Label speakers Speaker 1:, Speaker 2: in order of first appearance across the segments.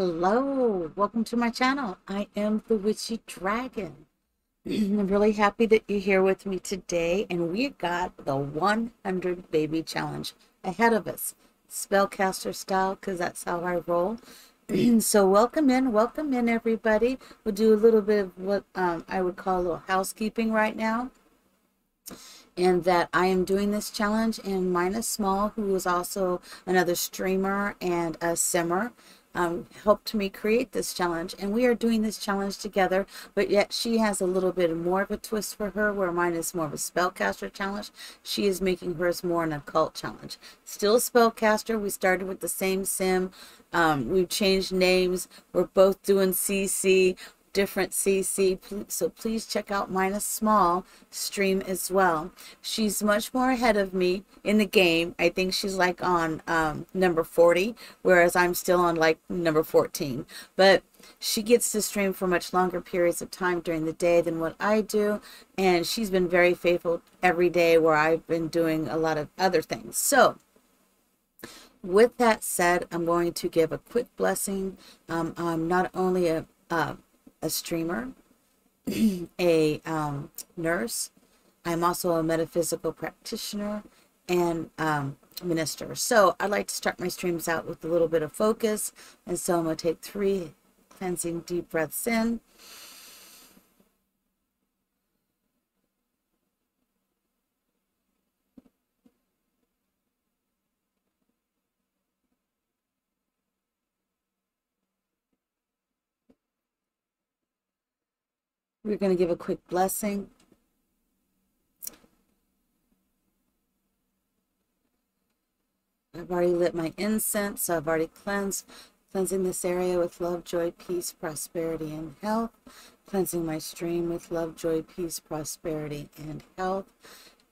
Speaker 1: Hello, welcome to my channel. I am the Witchy Dragon. I'm really happy that you're here with me today, and we got the 100 baby challenge ahead of us, spellcaster style, because that's how I roll. so welcome in, welcome in everybody. We'll do a little bit of what um, I would call a little housekeeping right now. And that I am doing this challenge, and Mina Small, who is also another streamer and a simmer um, helped me create this challenge. And we are doing this challenge together, but yet she has a little bit more of a twist for her, where mine is more of a spellcaster challenge. She is making hers more an occult challenge. Still spellcaster. We started with the same sim. Um, we've changed names. We're both doing CC different CC. So please check out Mina Small stream as well. She's much more ahead of me in the game. I think she's like on um, number 40, whereas I'm still on like number 14. But she gets to stream for much longer periods of time during the day than what I do. And she's been very faithful every day where I've been doing a lot of other things. So with that said, I'm going to give a quick blessing. Um, I'm not only a, a a streamer, a um, nurse. I'm also a metaphysical practitioner and um, minister. So I'd like to start my streams out with a little bit of focus. And so I'm going to take three cleansing deep breaths in. We're going to give a quick blessing. I've already lit my incense, so I've already cleansed, cleansing this area with love, joy, peace, prosperity, and health. Cleansing my stream with love, joy, peace, prosperity, and health.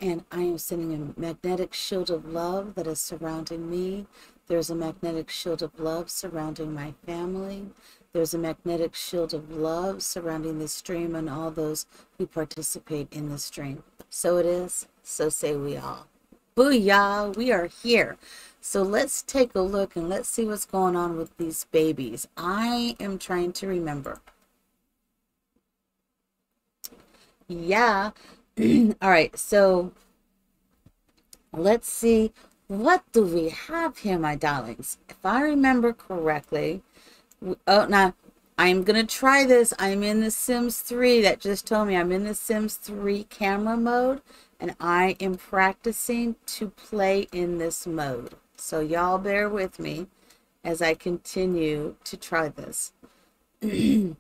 Speaker 1: And I am sending a magnetic shield of love that is surrounding me. There's a magnetic shield of love surrounding my family. There's a magnetic shield of love surrounding the stream and all those who participate in the stream. So it is, so say we all. Booyah, we are here. So let's take a look and let's see what's going on with these babies. I am trying to remember. Yeah. all right, so let's see. What do we have here, my darlings? If I remember correctly, Oh, now I'm going to try this. I'm in the Sims 3 that just told me I'm in the Sims 3 camera mode and I am practicing to play in this mode. So y'all bear with me as I continue to try this.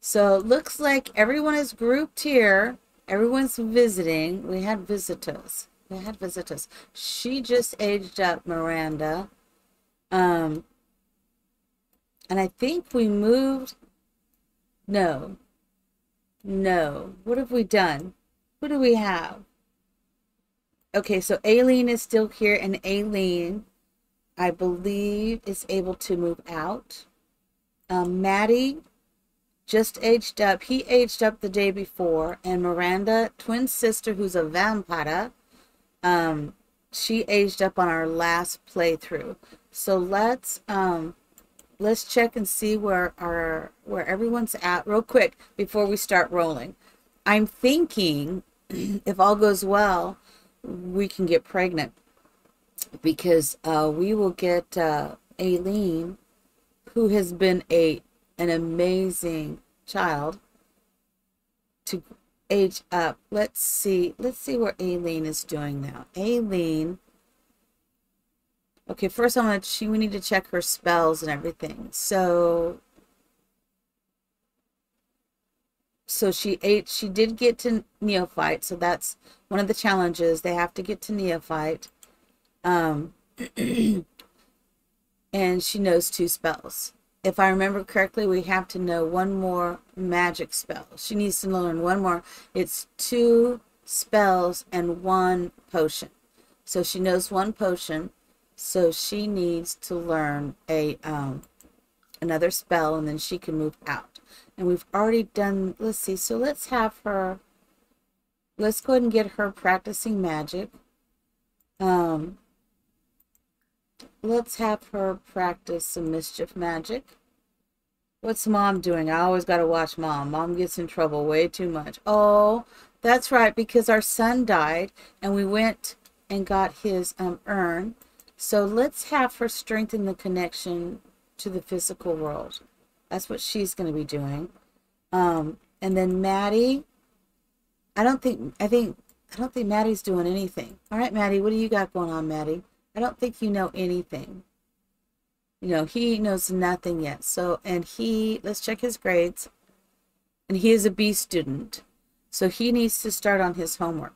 Speaker 1: so it looks like everyone is grouped here. Everyone's visiting. We had visitors. We had visitors. She just aged up, Maranda. Um, and I think we moved. No. No. What have we done? What do we have? Okay, so Aileen is still here, and Aileen, I believe, is able to move out. Um, Maddie just aged up. He aged up the day before. And Maranda, twin sister, who's a vampire, um, she aged up on our last playthrough. So let's um let's check and see where our where everyone's at real quick before we start rolling. I'm thinking if all goes well, we can get pregnant because uh, we will get uh, Aileen, who has been a an amazing child, to age up. Let's see. Let's see where Aileen is doing now. Aileen. Okay, first I'm gonna. She we need to check her spells and everything. So. So she ate. She did get to neophyte. So that's one of the challenges. They have to get to neophyte. Um. and she knows two spells if I remember correctly, we have to know one more magic spell. She needs to learn one more. It's two spells and one potion. So she knows one potion. So she needs to learn a um, another spell and then she can move out. And we've already done, let's see, so let's have her, let's go ahead and get her practicing magic. Um, let's have her practice some mischief magic. What's mom doing? I always got to watch mom. Mom gets in trouble way too much. Oh, that's right, because our son died and we went and got his um, urn. So let's have her strengthen the connection to the physical world. That's what she's going to be doing. Um, and then Maddie, I don't think, I think, I don't think Maddie's doing anything. All right, Maddie, what do you got going on, Maddie? I don't think you know anything. You know, he knows nothing yet. So, and he, let's check his grades. And he is a B student. So he needs to start on his homework.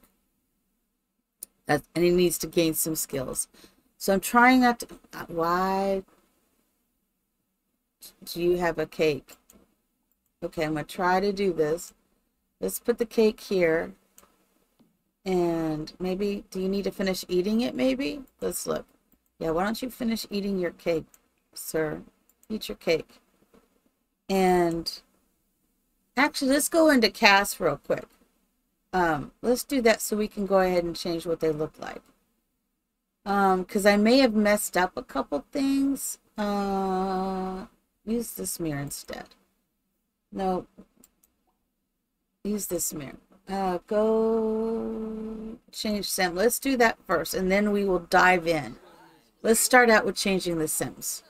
Speaker 1: That, and he needs to gain some skills. So I'm trying not to, why do you have a cake? Okay, I'm going to try to do this. Let's put the cake here. And maybe, do you need to finish eating it maybe? Let's look. Yeah, why don't you finish eating your cake, sir? Eat your cake. And actually, let's go into CAS real quick. Um, let's do that so we can go ahead and change what they look like. Um, because I may have messed up a couple things. Uh, use this mirror instead. No, use this mirror uh, go change sim. Let's do that first, and then we will dive in. Let's start out with changing the sims.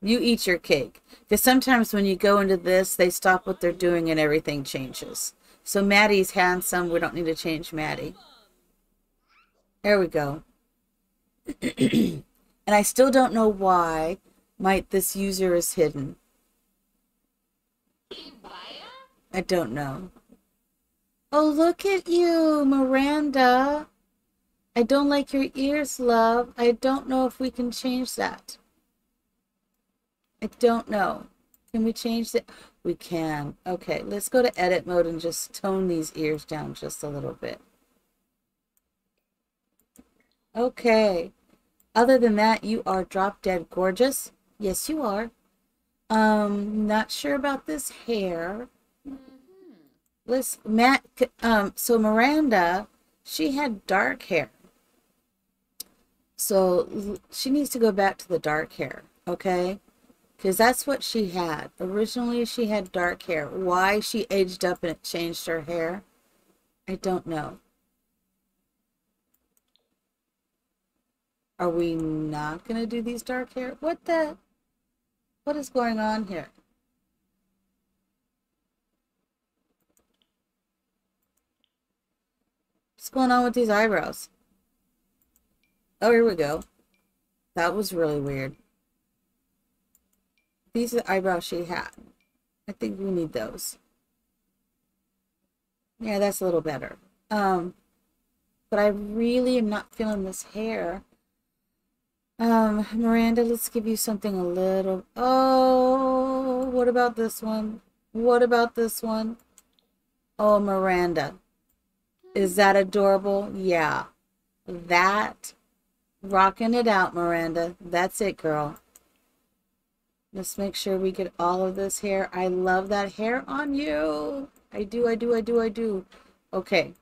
Speaker 1: You eat your cake. Because sometimes when you go into this, they stop what they're doing and everything changes. So Maddie's handsome. We don't need to change Maddie. There we go. and I still don't know why might this user is hidden. I don't know. Oh, look at you, Maranda. I don't like your ears, love. I don't know if we can change that. I don't know. Can we change it? We can. Okay, let's go to edit mode and just tone these ears down just a little bit. Okay. Other than that, you are drop dead gorgeous. Yes, you are. Um, not sure about this hair. Listen, Matt, um, so Maranda, she had dark hair. So she needs to go back to the dark hair, okay? Because that's what she had. Originally, she had dark hair. Why she aged up and it changed her hair, I don't know. Are we not going to do these dark hair? What the? What is going on here? What's going on with these eyebrows? Oh, here we go. That was really weird. These are the eyebrows she had. I think we need those. Yeah, that's a little better. Um, but I really am not feeling this hair. Um, Maranda, let's give you something a little... Oh, what about this one? What about this one? Oh, Maranda. Is that adorable? Yeah. That, rocking it out, Maranda. That's it, girl. Let's make sure we get all of this hair. I love that hair on you. I do, I do, I do, I do. Okay.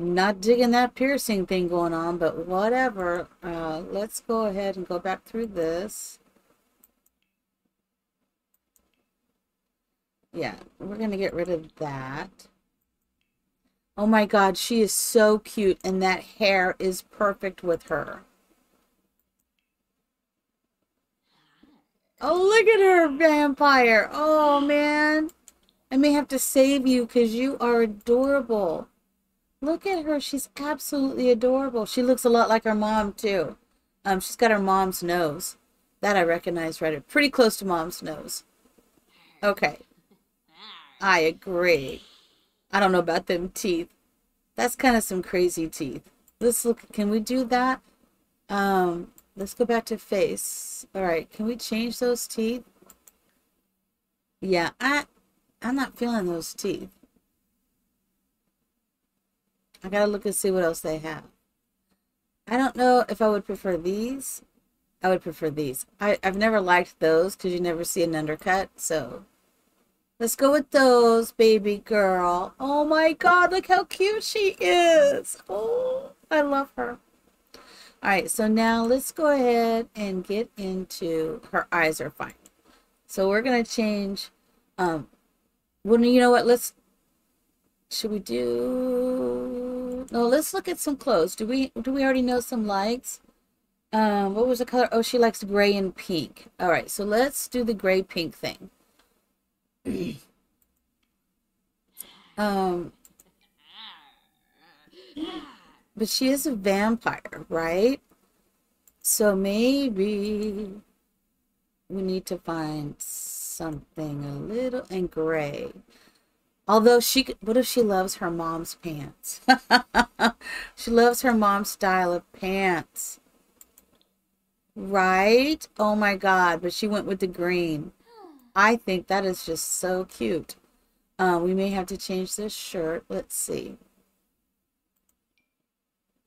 Speaker 1: Not digging that piercing thing going on, but whatever. Uh, let's go ahead and go back through this. Yeah, we're going to get rid of that. Oh my God, she is so cute, and that hair is perfect with her. Oh, look at her, vampire. Oh, man. I may have to save you because you are adorable. Look at her. She's absolutely adorable. She looks a lot like her mom, too. Um, she's got her mom's nose. That I recognize right. Pretty close to mom's nose. Okay. I agree. I don't know about them teeth. That's kind of some crazy teeth. Let's look. Can we do that? Um, let's go back to face. All right. Can we change those teeth? Yeah, I, I'm not feeling those teeth. I gotta look and see what else they have. I don't know if I would prefer these. I would prefer these. I, I've never liked those because you never see an undercut, so Let's go with those, baby girl. Oh my god, look how cute she is. Oh, I love her. All right, so now let's go ahead and get into her eyes are fine. So we're going to change, um, well, you know what, let's, should we do, no, let's look at some clothes. Do we, do we already know some likes? Um, what was the color? Oh, she likes gray and pink. All right, so let's do the gray pink thing. um, but she is a vampire, right? So maybe we need to find something a little and gray. Although she, what if she loves her mom's pants? she loves her mom's style of pants. Right? Oh my God, but she went with the green. I think that is just so cute. Uh, we may have to change this shirt. Let's see.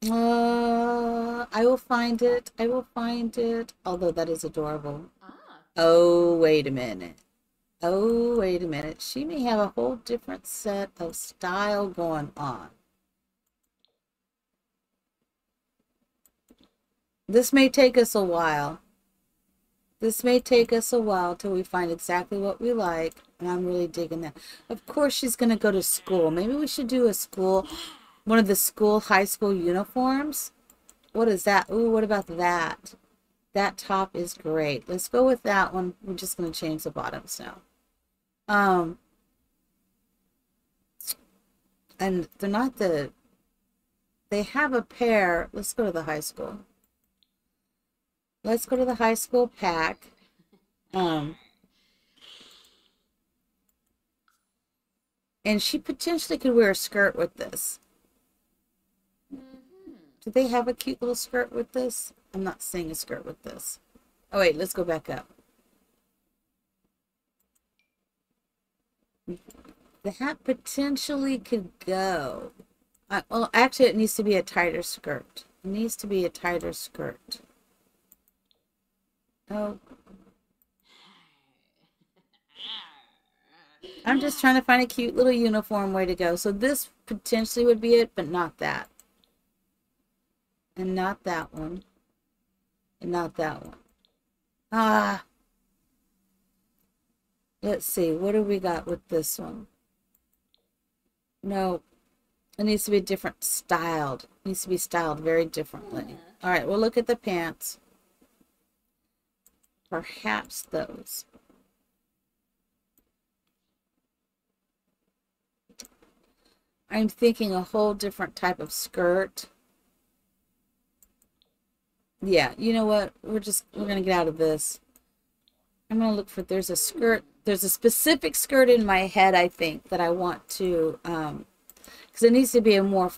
Speaker 1: Uh, I will find it. I will find it. Although that is adorable. Ah. Oh, wait a minute. Oh, wait a minute. She may have a whole different set of style going on. This may take us a while. This may take us a while till we find exactly what we like, and I'm really digging that. Of course, she's going to go to school. Maybe we should do a school, one of the school, high school uniforms. What is that? Ooh, what about that? That top is great. Let's go with that one. We're just going to change the bottoms now. Um, and they're not the, they have a pair. Let's go to the high school. Let's go to the high school pack. Um, and she potentially could wear a skirt with this. Do they have a cute little skirt with this? I'm not seeing a skirt with this. Oh, wait, let's go back up. The hat potentially could go. Well, actually, it needs to be a tighter skirt. It needs to be a tighter skirt. Oh. I'm just trying to find a cute little uniform way to go. So this potentially would be it, but not that. And not that one. And not that one. Ah. Let's see. What do we got with this one? No. It needs to be different styled. It needs to be styled very differently. All right. Well, look at the pants. Perhaps those. I'm thinking a whole different type of skirt. Yeah, you know what? We're just, we're going to get out of this. I'm going to look for, there's a skirt, there's a specific skirt in my head, I think, that I want to, um, because it needs to be a more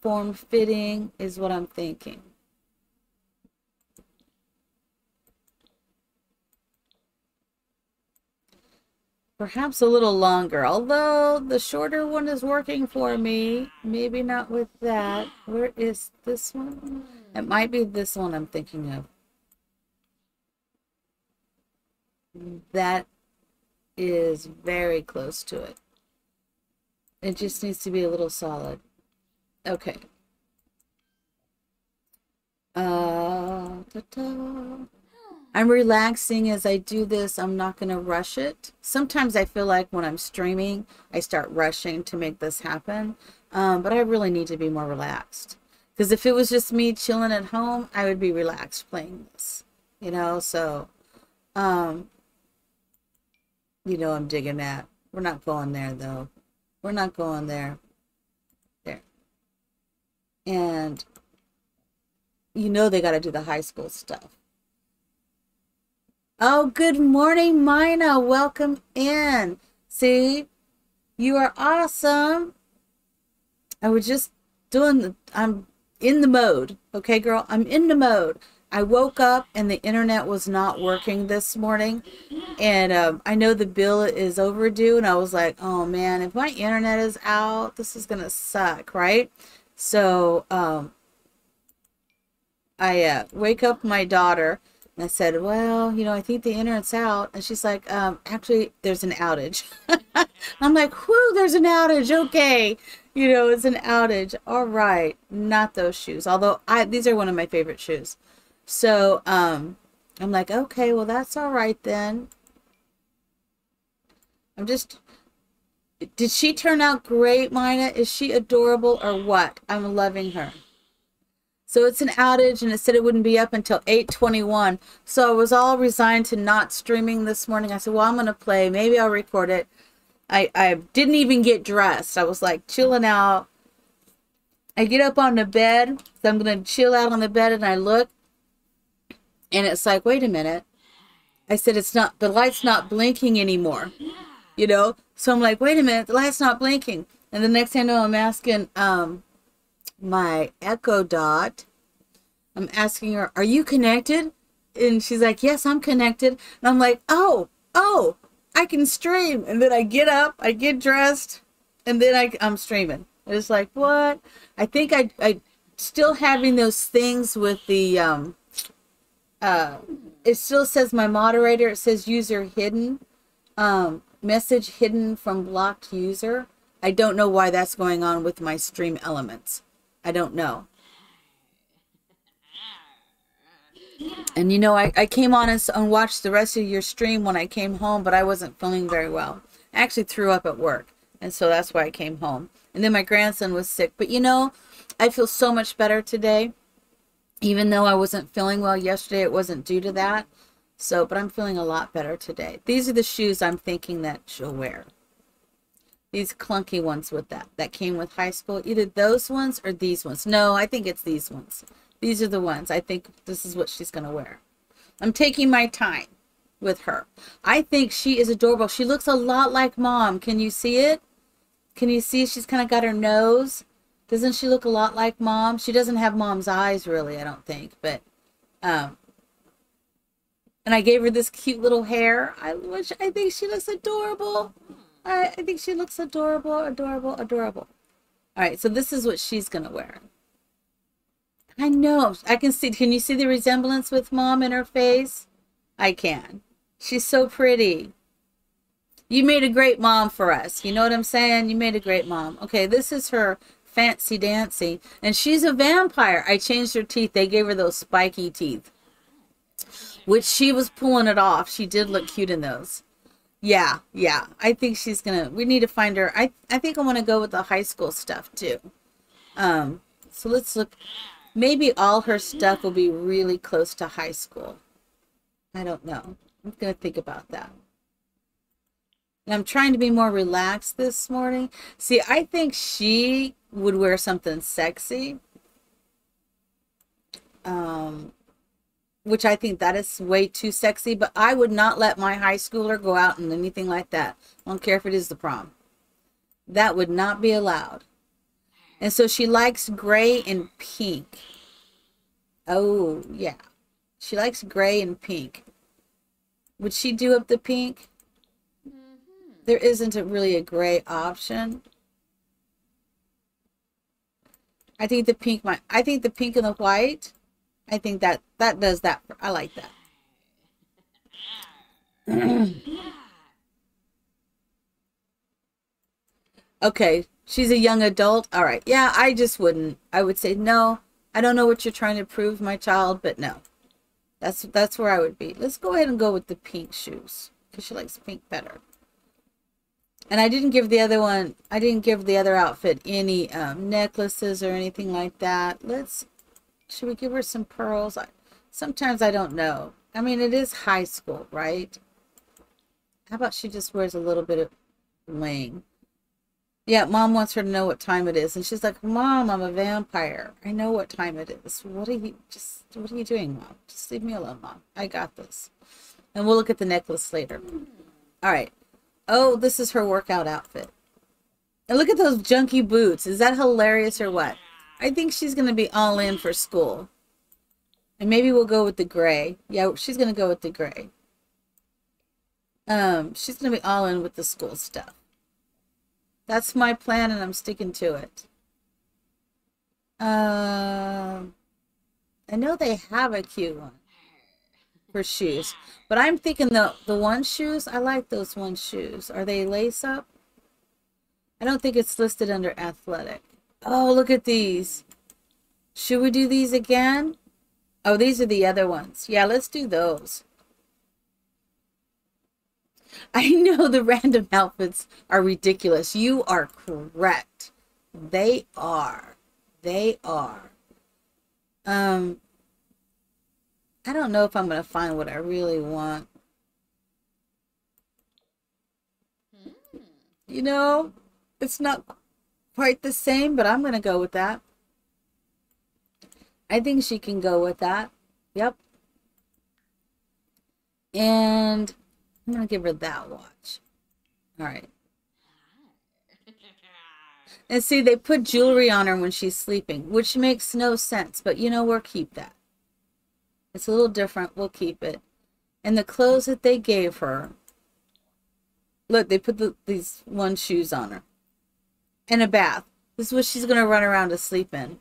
Speaker 1: form-fitting is what I'm thinking. Perhaps a little longer, although the shorter one is working for me. Maybe not with that. Where is this one? It might be this one I'm thinking of. That is very close to it. It just needs to be a little solid. Okay. Uh, ta-ta. I'm relaxing as I do this. I'm not going to rush it. Sometimes I feel like when I'm streaming, I start rushing to make this happen. Um, but I really need to be more relaxed. Because if it was just me chilling at home, I would be relaxed playing this. You know, so, um, you know, I'm digging that. We're not going there, though. We're not going there. There. And you know they got to do the high school stuff. Oh, good morning, Mina. Welcome in. See, you are awesome. I was just doing the, I'm in the mode. Okay, girl, I'm in the mode. I woke up and the internet was not working this morning. And um, I know the bill is overdue. And I was like, oh man, if my internet is out, this is going to suck, right? So um, I uh, wake up my daughter and I said, well, you know, I think the internet's out. And she's like, um, actually, there's an outage. I'm like, whoo, there's an outage. Okay. You know, it's an outage. All right. Not those shoes. Although I, these are one of my favorite shoes. So, um, I'm like, okay, well, that's all right then. I'm just, did she turn out great, Mina? Is she adorable or what? I'm loving her. So it's an outage and it said it wouldn't be up until 821. So I was all resigned to not streaming this morning. I said, well, I'm going to play. Maybe I'll record it. I, I didn't even get dressed. I was like chilling out. I get up on the bed. So I'm going to chill out on the bed and I look. And it's like, wait a minute. I said, it's not, the light's not blinking anymore. You know? So I'm like, wait a minute, the light's not blinking. And the next thing I know, I'm asking, um, my Echo Dot. I'm asking her, Are you connected? And she's like, Yes, I'm connected. And I'm like, Oh, oh, I can stream. And then I get up, I get dressed, and then I, I'm streaming. It's like, What? I think I, I still having those things with the, um, uh, it still says my moderator, it says user hidden, um, message hidden from blocked user. I don't know why that's going on with my stream elements. I don't know. And you know, I, I came on and, and watched the rest of your stream when I came home, but I wasn't feeling very well. I actually threw up at work. And so that's why I came home. And then my grandson was sick. But you know, I feel so much better today. Even though I wasn't feeling well yesterday, it wasn't due to that. So, but I'm feeling a lot better today. These are the shoes I'm thinking that she'll wear. These clunky ones with that that came with high school. Either those ones or these ones. No i think it's these ones. These are the ones. I think this is what she's going to wear. I'm taking my time with her. I think she is adorable. She looks a lot like mom. Can you see it? Can you see? She's kind of got her nose doesn't she look a lot like mom she doesn't have mom's eyes really i don't think but um and i gave her this cute little hair i wish i think she looks adorable I, I think she looks adorable, adorable, adorable. All right, so this is what she's going to wear. I know. I can see. Can you see the resemblance with mom in her face? I can. She's so pretty. You made a great mom for us. You know what I'm saying? You made a great mom. Okay, this is her fancy dancy. And she's a vampire. I changed her teeth. They gave her those spiky teeth. Which she was pulling it off. She did look cute in those. Yeah, yeah. I think she's gonna. We need to find her. I I think I want to go with the high school stuff too. Um. So let's look. Maybe all her stuff will be really close to high school. I don't know. I'm gonna think about that. And I'm trying to be more relaxed this morning. See, I think she would wear something sexy. Um, which I think that is way too sexy, but I would not let my high schooler go out in anything like that. I don't care if it is the prom. That would not be allowed. And so she likes gray and pink. Oh, yeah. She likes gray and pink. Would she do up the pink? There isn't a, really a gray option. I think the pink might, I think the pink and the white I think that that does that. I like that. okay, She's a young adult. All right. Yeah, I just wouldn't. I would say no. I don't know what you're trying to prove, my child, but no. That's that's where I would be. Let's go ahead and go with the pink shoes because she likes pink better. And I didn't give the other one, I didn't give the other outfit any um, necklaces or anything like that. Let's, should we give her some pearls? I, sometimes I don't know. I mean, it is high school, right? How about she just wears a little bit of bling? Yeah, mom wants her to know what time it is. And she's like, Mom, I'm a vampire. I know what time it is. What are you just what are you doing, Mom? Just leave me alone, Mom. I got this. And we'll look at the necklace later. All right. Oh, this is her workout outfit. And look at those junky boots. Is that hilarious or what? I think she's going to be all in for school. And maybe we'll go with the gray. Yeah, she's going to go with the gray. Um, she's going to be all in with the school stuff. That's my plan and I'm sticking to it. Uh, I know they have a cute one for shoes, but I'm thinking the, the one shoes, I like those one shoes. Are they lace up? I don't think it's listed under athletic. Oh, look at these. Should we do these again? Oh, these are the other ones. Yeah, let's do those. I know the random outfits are ridiculous. You are correct. They are. They are. Um, I don't know if I'm going to find what I really want. Hmm. You know, it's not quite the same, but I'm going to go with that. I think she can go with that. Yep. And I'm going to give her that watch. All right. And see, they put jewelry on her when she's sleeping, which makes no sense. But you know, we'll keep that. It's a little different. We'll keep it. And the clothes that they gave her. Look, they put the, these one shoes on her. And a bath. This is what she's going to run around to sleep in.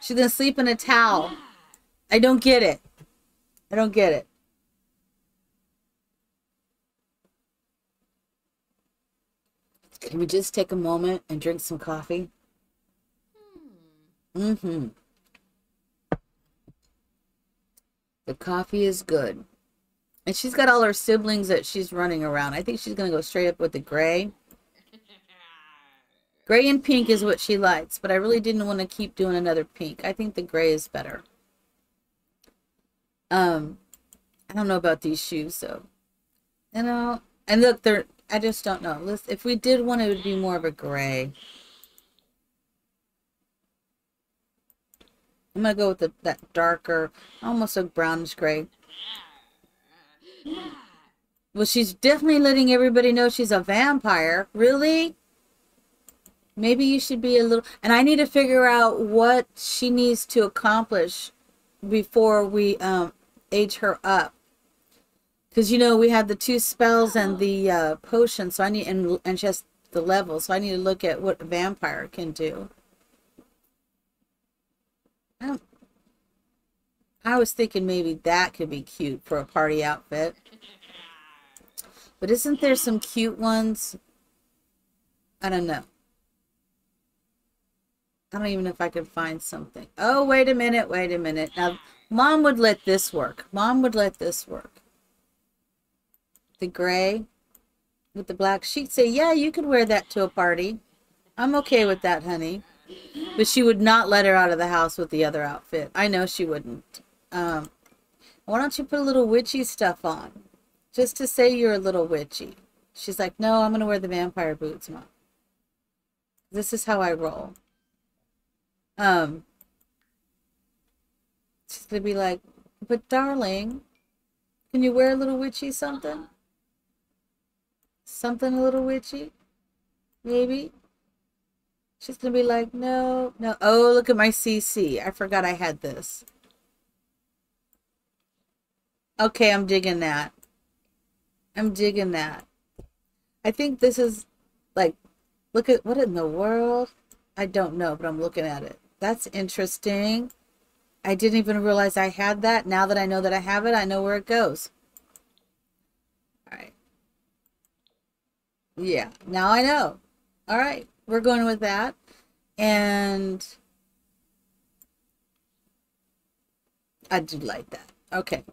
Speaker 1: She's going to sleep in a towel. I don't get it. I don't get it. Can we just take a moment and drink some coffee? Mm-hmm. The coffee is good. And she's got all her siblings that she's running around. I think she's going to go straight up with the gray. Gray and pink is what she likes, but I really didn't want to keep doing another pink. I think the gray is better. Um, I don't know about these shoes, though. You know, and look, they're I just don't know. Let's, if we did one, it would be more of a gray. I'm going to go with the, that darker, almost a brownish gray. Well, she's definitely letting everybody know she's a vampire. Really? Maybe you should be a little... And I need to figure out what she needs to accomplish before we um, age her up because you know we have the two spells and the uh, potion so i need and, and just the level so i need to look at what a vampire can do I, I was thinking maybe that could be cute for a party outfit but isn't there some cute ones i don't know I don't even know if I could find something. Oh, wait a minute, wait a minute. Now, mom would let this work. Mom would let this work the gray with the black. She'd say, yeah, you could wear that to a party. I'm okay with that, honey. But she would not let her out of the house with the other outfit. I know she wouldn't. Um, why don't you put a little witchy stuff on? Just to say you're a little witchy. She's like, no, I'm going to wear the vampire boots, Mom. This is how I roll. Um, she's going to be like, but darling, can you wear a little witchy something? something a little witchy? Maybe? She's going to be like, no, no. Oh, look at my CC. I forgot I had this. Okay, I'm digging that. I'm digging that. I think this is like, look at, what in the world? I don't know, but I'm looking at it. That's interesting. I didn't even realize I had that. Now that I know that I have it, I know where it goes. All right. Yeah, now I know. All right. We're going with that. And I do like that. Okay.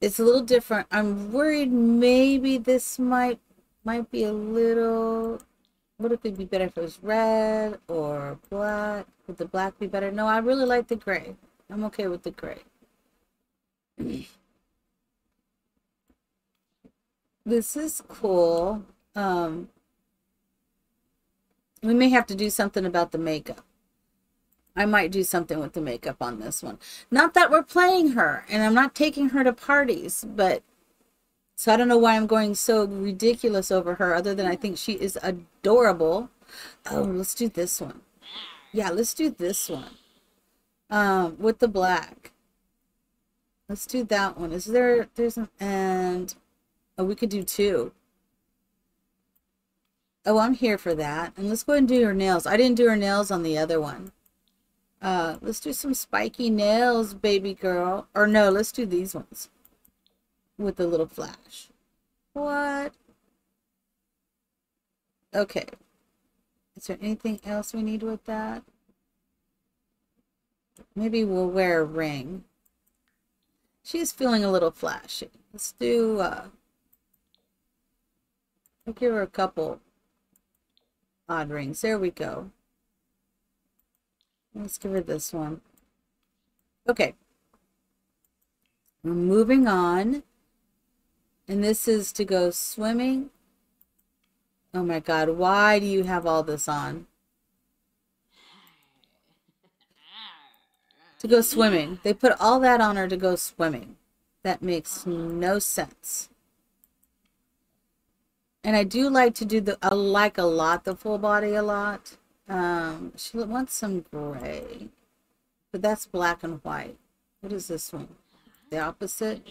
Speaker 1: It's a little different. I'm worried maybe this might might be a little would it be better if it was red or black? Would the black be better? No, I really like the gray. I'm okay with the gray. this is cool. Um, we may have to do something about the makeup. I might do something with the makeup on this one. Not that we're playing her, and I'm not taking her to parties, but so I don't know why I'm going so ridiculous over her, other than I think she is adorable. Oh, let's do this one. Yeah, let's do this one. Um, with the black. Let's do that one. Is there, there's an, and, oh, we could do two. Oh, I'm here for that. And let's go ahead and do her nails. I didn't do her nails on the other one. Uh, let's do some spiky nails, baby girl. Or no, let's do these ones. With the little flash. What? Okay. Is there anything else we need with that? Maybe we'll wear a ring. She's feeling a little flashy. Let's do, uh, I'll give her a couple odd rings. There we go. Let's give her this one. Okay. We're moving on. And this is to go swimming. Oh my god, why do you have all this on? To go swimming. They put all that on her to go swimming. That makes no sense. And I do like to do the, I like a lot the full body a lot. Um, she wants some gray. But that's black and white. What is this one? The opposite?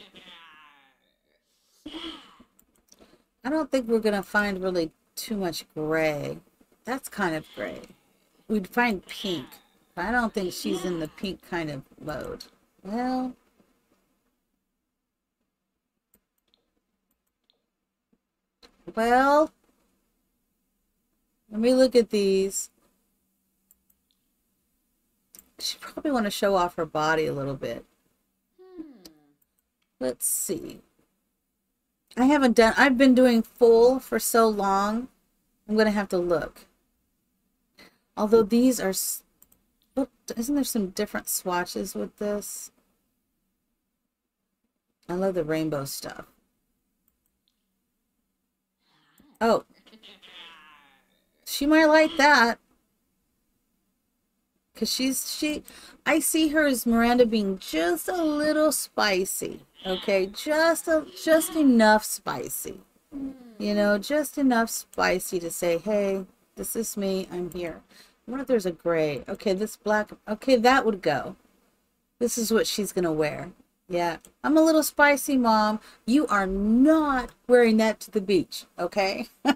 Speaker 1: I don't think we're going to find really too much gray. That's kind of gray. We'd find pink. But I don't think she's in the pink kind of mode. Well... Well... Let me look at these she probably want to show off her body a little bit. Hmm. Let's see. I haven't done, I've been doing full for so long. I'm going to have to look. Although these are, oh, isn't there some different swatches with this? I love the rainbow stuff. Oh. She might like that. Because she's she i see her as Maranda being just a little spicy okay? Just a just enough spicy. You know just enough spicy to say hey this is me i'm here. What if there's a gray okay this black okay that would go. This is what she's gonna wear yeah i'm a little spicy mom you are not wearing that to the beach okay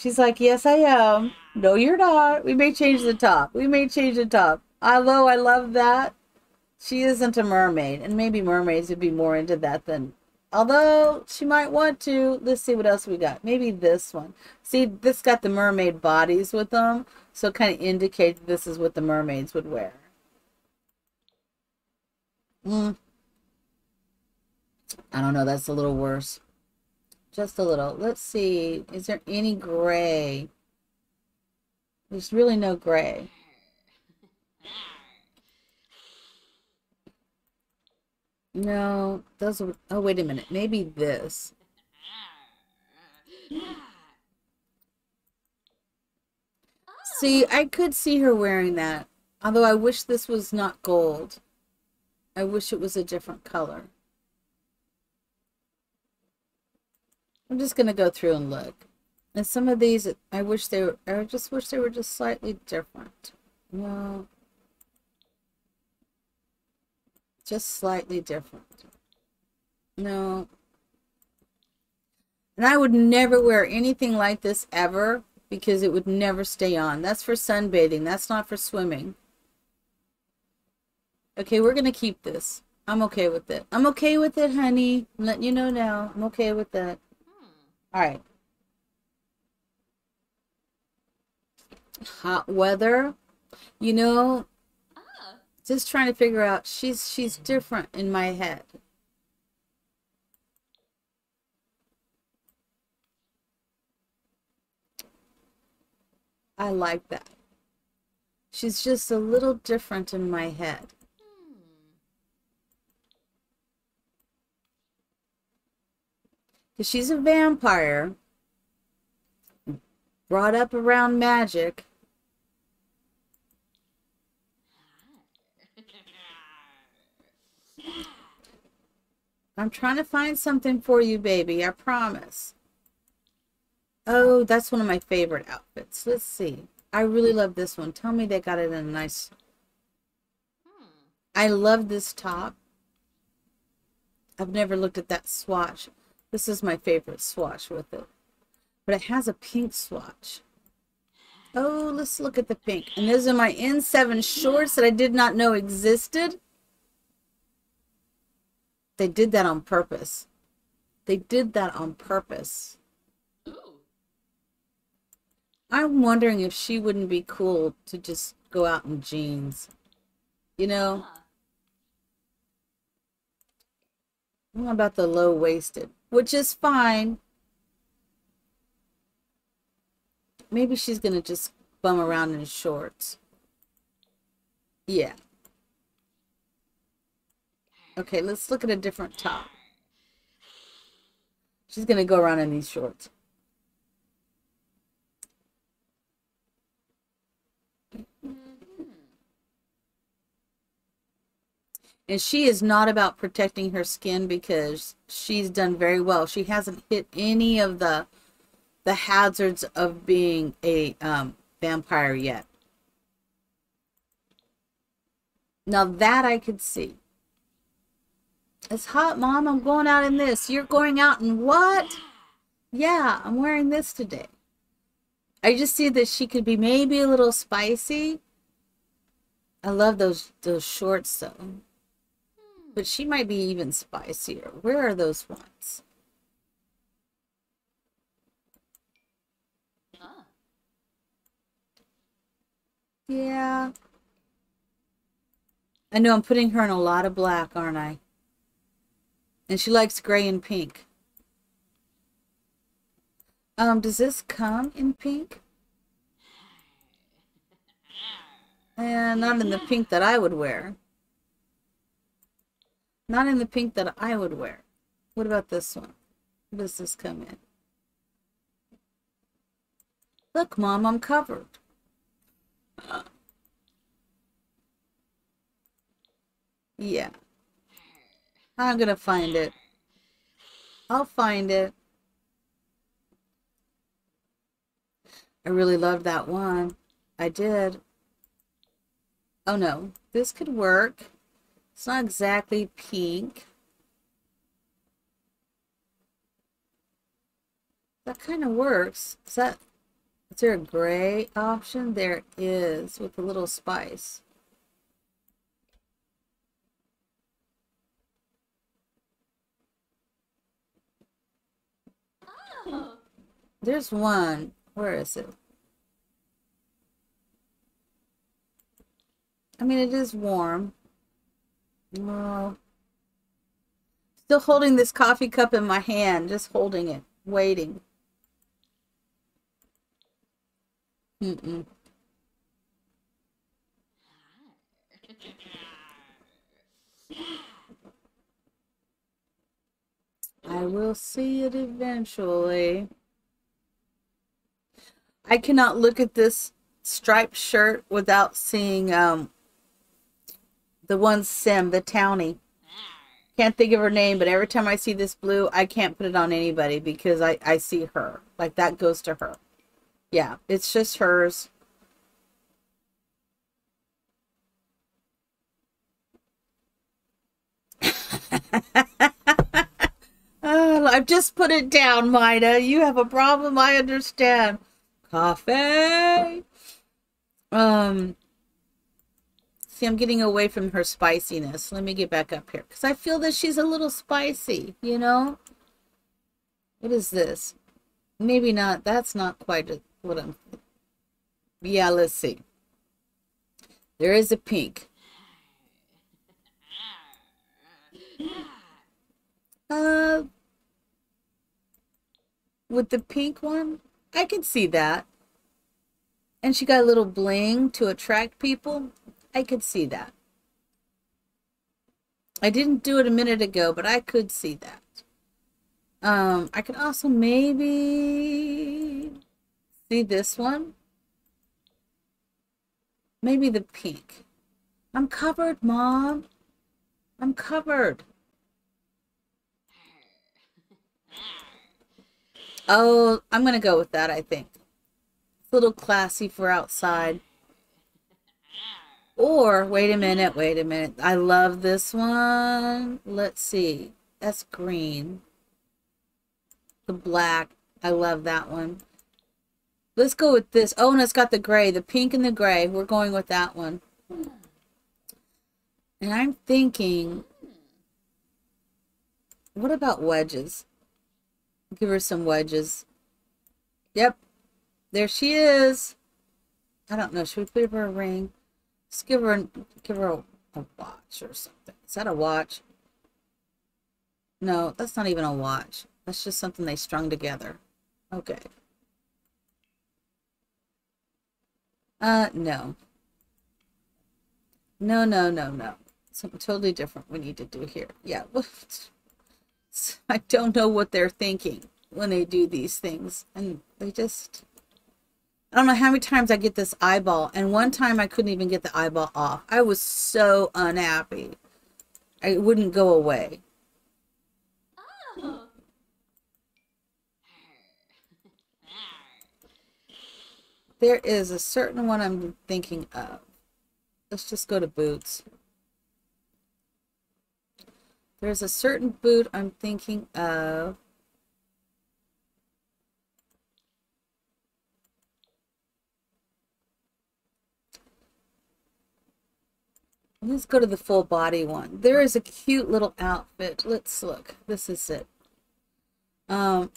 Speaker 1: She's like, yes, I am. No, you're not. We may change the top. We may change the top. Although I love that, she isn't a mermaid. And maybe mermaids would be more into that than... Although she might want to. Let's see what else we got. Maybe this one. See, this got the mermaid bodies with them. So kind of indicates this is what the mermaids would wear. Mm. I don't know. That's a little worse. Just a little. Let's see. Is there any gray? There's really no gray. No, those are, oh, wait a minute. Maybe this. See, I could see her wearing that. Although I wish this was not gold. I wish it was a different color. I'm just going to go through and look. And some of these, I wish they were, I just wish they were just slightly different. Well, just slightly different. No. And I would never wear anything like this ever because it would never stay on. That's for sunbathing. That's not for swimming. Okay, we're going to keep this. I'm okay with it. I'm okay with it, honey. I'm letting you know now. I'm okay with that. Hmm. All right. Hot weather. You know, ah. just trying to figure out she's she's different in my head. I like that. She's just a little different in my head. Because she's a vampire, brought up around magic. I'm trying to find something for you, baby. I promise. Oh, that's one of my favorite outfits. Let's see. I really love this one. Tell me they got it in a nice... Hmm. I love this top. I've never looked at that swatch. This is my favorite swatch with it. But it has a pink swatch. Oh, let's look at the pink. And those are my N7 shorts that I did not know existed. They did that on purpose. They did that on purpose. I'm wondering if she wouldn't be cool to just go out in jeans. You know? What about the low-waisted? Which is fine. Maybe she's going to just bum around in shorts. Yeah. Okay, let's look at a different top. She's going to go around in these shorts. And she is not about protecting her skin because she's done very well. She hasn't hit any of the the hazards of being a um, vampire yet. Now that I could see. It's hot, Mom. I'm going out in this. You're going out in what? Yeah, I'm wearing this today. I just see that she could be maybe a little spicy. I love those those shorts though. But she might be even spicier. Where are those ones? Yeah. I know I'm putting her in a lot of black, aren't I? And she likes gray and pink. Um, does this come in pink? And not in the pink that I would wear. Not in the pink that I would wear. What about this one? What does this come in? Look, Mom, I'm covered. Yeah. I'm going to find it. I'll find it. I really loved that one. I did. Oh no, this could work. It's not exactly pink. That kind of works. Is that, is there a gray option? There is, with a little spice. Oh. There's one. Where is it? I mean, it is warm. No. Still holding this coffee cup in my hand, just holding it, waiting. Mm-mm. I will see it eventually. I cannot look at this striped shirt without seeing um, the one Sim, the townie. Can't think of her name, but every time I see this blue, I can't put it on anybody because I, I see her. Like, that goes to her. Yeah, it's just hers. oh, I've just put it down, Mida. You have a problem, I understand. Coffee. Um, See, I'm getting away from her spiciness. Let me get back up here. Because I feel that she's a little spicy, you know? What is this? Maybe not. That's not quite what I'm... Yeah, let's see. There is a pink. Uh, with the pink one, I can see that. And she got a little bling to attract people. I could see that. I didn't do it a minute ago, but I could see that. Um, I could also maybe see this one. Maybe the pink. I'm covered, Mom. I'm covered. Oh, I'm going to go with that, I think. It's a little classy for outside. Or, wait a minute, wait a minute. I love this one. Let's see. That's green. The black. I love that one. Let's go with this. Oh, and it's got the gray. The pink and the gray. We're going with that one. And I'm thinking, what about wedges? Give her some wedges. Yep. There she is. I don't know. Should we put her a ring? Let's give her, give her a, a watch or something. Is that a watch? No, that's not even a watch. That's just something they strung together. Okay. Uh, no. No, no, no, no. Something totally different we need to do here. Yeah, I don't know what they're thinking when they do these things. And they just... I don't know how many times I get this eyeball, and one time I couldn't even get the eyeball off. I was so unhappy. I wouldn't go away. Oh. There is a certain one I'm thinking of. Let's just go to boots. There's a certain boot I'm thinking of. Let's go to the full body one. There is a cute little outfit. Let's look. This is it. Um,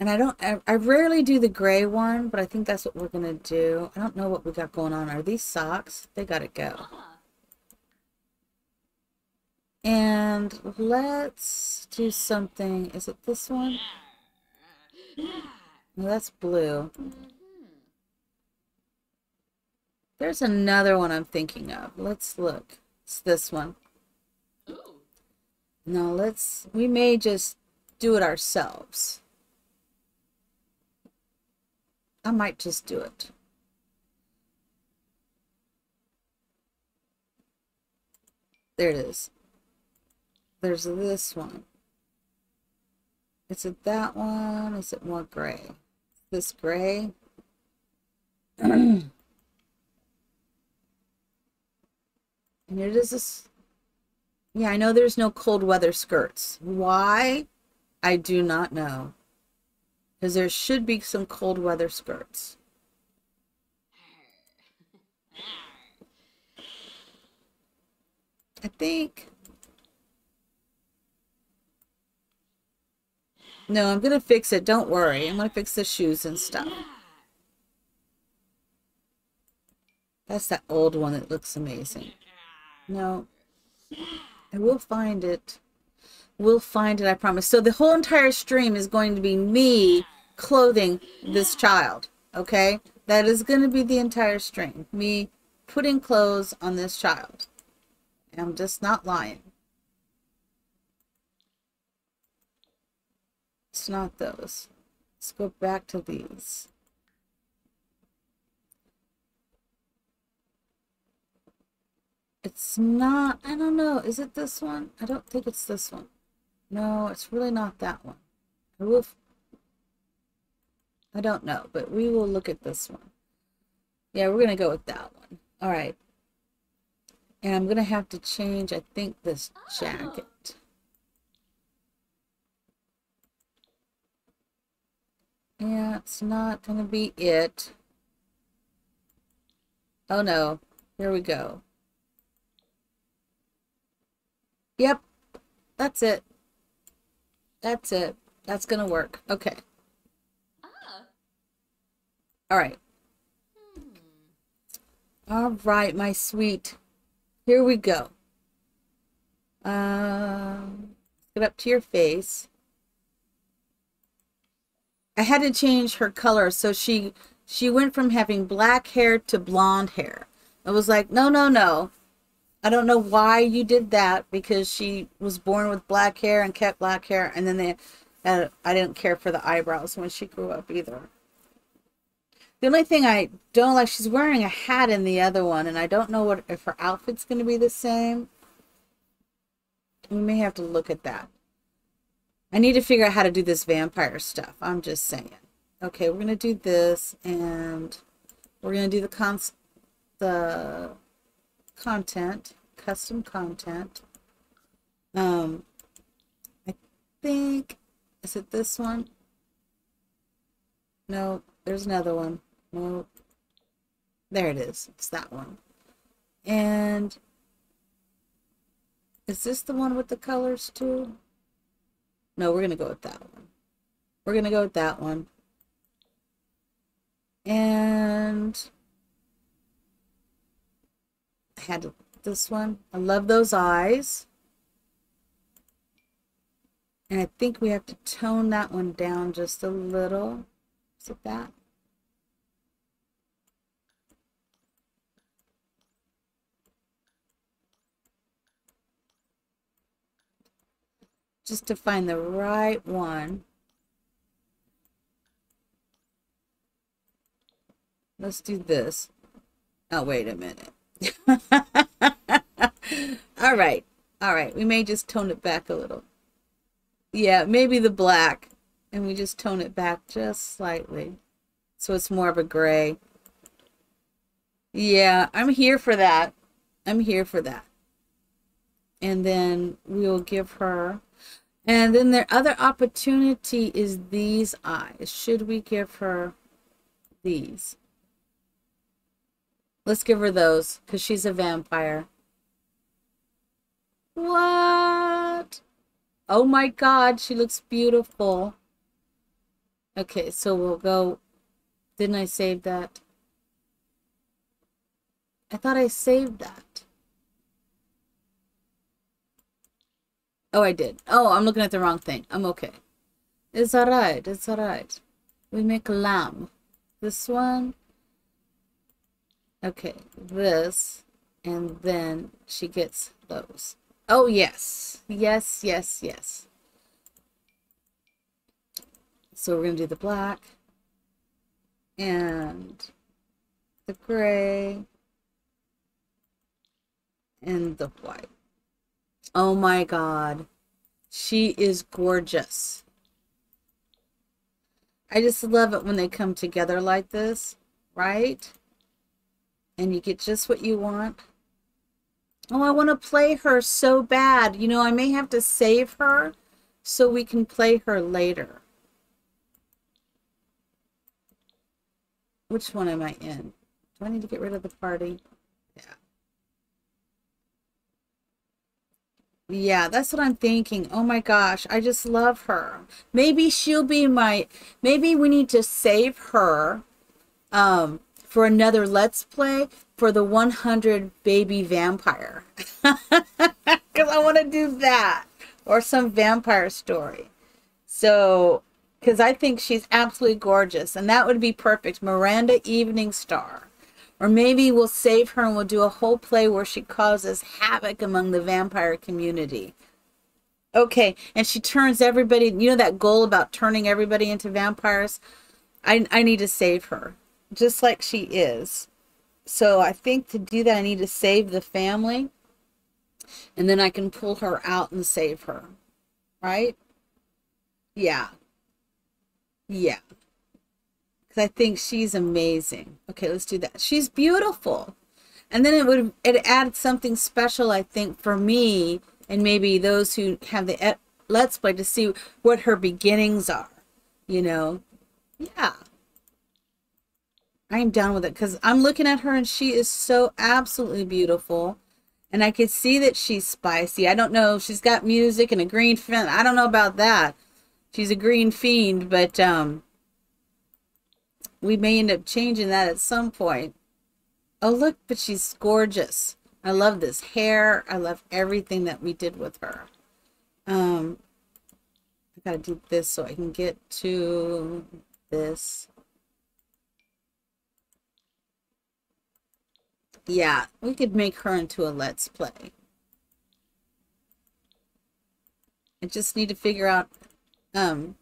Speaker 1: and I don't, I, I rarely do the gray one, but I think that's what we're going to do. I don't know what we got going on. Are these socks? They got to go. And let's do something. Is it this one? No, that's blue. There's another one I'm thinking of. Let's look. It's this one. No, let's, we may just do it ourselves. I might just do it. There it is. There's this one. Is it that one? Is it more gray? This gray? It is this. Yeah, I know there's no cold weather skirts. Why? I do not know. Because there should be some cold weather skirts. I think. No, I'm going to fix it. Don't worry. I'm going to fix the shoes and stuff. That's that old one that looks amazing. No. I will find it. We'll find it, I promise. So the whole entire stream is going to be me clothing this child. Okay? That is going to be the entire stream. Me putting clothes on this child. I'm just not lying. It's not those. Let's go back to these. It's not, I don't know. Is it this one? I don't think it's this one. No, it's really not that one. I will, I don't know, but we will look at this one. Yeah, we're going to go with that one. All right. And I'm going to have to change, I think, this jacket. Yeah, it's not going to be it. Oh no. Here we go. Yep. That's it. That's it. That's going to work. Okay. Ah. All right. All right, my sweet. Here we go. Um, get up to your face. I had to change her color, so she she went from having black hair to blonde hair. I was like, no, no, no. I don't know why you did that because she was born with black hair and kept black hair, and then they, uh, I didn't care for the eyebrows when she grew up either. The only thing I don't like, she's wearing a hat in the other one, and I don't know what if her outfit's going to be the same. We may have to look at that. I need to figure out how to do this vampire stuff. I'm just saying. Okay, we're going to do this, and we're going to do the cons the content, custom content. Um, I think, is it this one? No, there's another one. No, there it is. It's that one. And is this the one with the colors too? No, we're going to go with that one. We're going to go with that one. And I had this one. I love those eyes. And I think we have to tone that one down just a little. Is it that? just to find the right one. Let's do this. Oh, wait a minute. All right. All right. We may just tone it back a little. Yeah, maybe the black. And we just tone it back just slightly. So it's more of a gray. Yeah, I'm here for that. I'm here for that. And then we'll give her and then their other opportunity is these eyes. Should we give her these? Let's give her those because she's a vampire. What? Oh my god, she looks beautiful. Okay, so we'll go. Didn't I save that? I thought I saved that. Oh, I did. Oh, I'm looking at the wrong thing. I'm okay. It's alright. It's alright. We make lamb. This one. Okay, this. And then she gets those. Oh, yes. Yes, yes, yes. So we're going to do the black. And the gray. And the white. Oh my god. She is gorgeous. I just love it when they come together like this, right? And you get just what you want. Oh, I want to play her so bad. You know, I may have to save her so we can play her later. Which one am I in? Do I need to get rid of the party? Yeah, Yeah, that's what I'm thinking. Oh my gosh, I just love her. Maybe she'll be my maybe we need to save her um for another let's play for the 100 baby vampire. Cuz I want to do that or some vampire story. So cuz I think she's absolutely gorgeous and that would be perfect. Maranda Evening Star. Or maybe we'll save her and we'll do a whole play where she causes havoc among the vampire community. Okay, and she turns everybody, you know that goal about turning everybody into vampires? I, I need to save her, just like she is. So I think to do that, I need to save the family. And then I can pull her out and save her. Right? Yeah. Yeah because I think she's amazing. Okay, let's do that. She's beautiful. And then it would it add something special, I think, for me and maybe those who have the Let's Play to see what her beginnings are. You know? Yeah. I'm done with it because I'm looking at her and she is so absolutely beautiful. And I could see that she's spicy. I don't know. If she's got music and a green fiend. I don't know about that. She's a green fiend, but um, we may end up changing that at some point. Oh, look, but she's gorgeous. I love this hair. I love everything that we did with her. Um, I gotta do this so I can get to this. Yeah, we could make her into a let's play. I just need to figure out um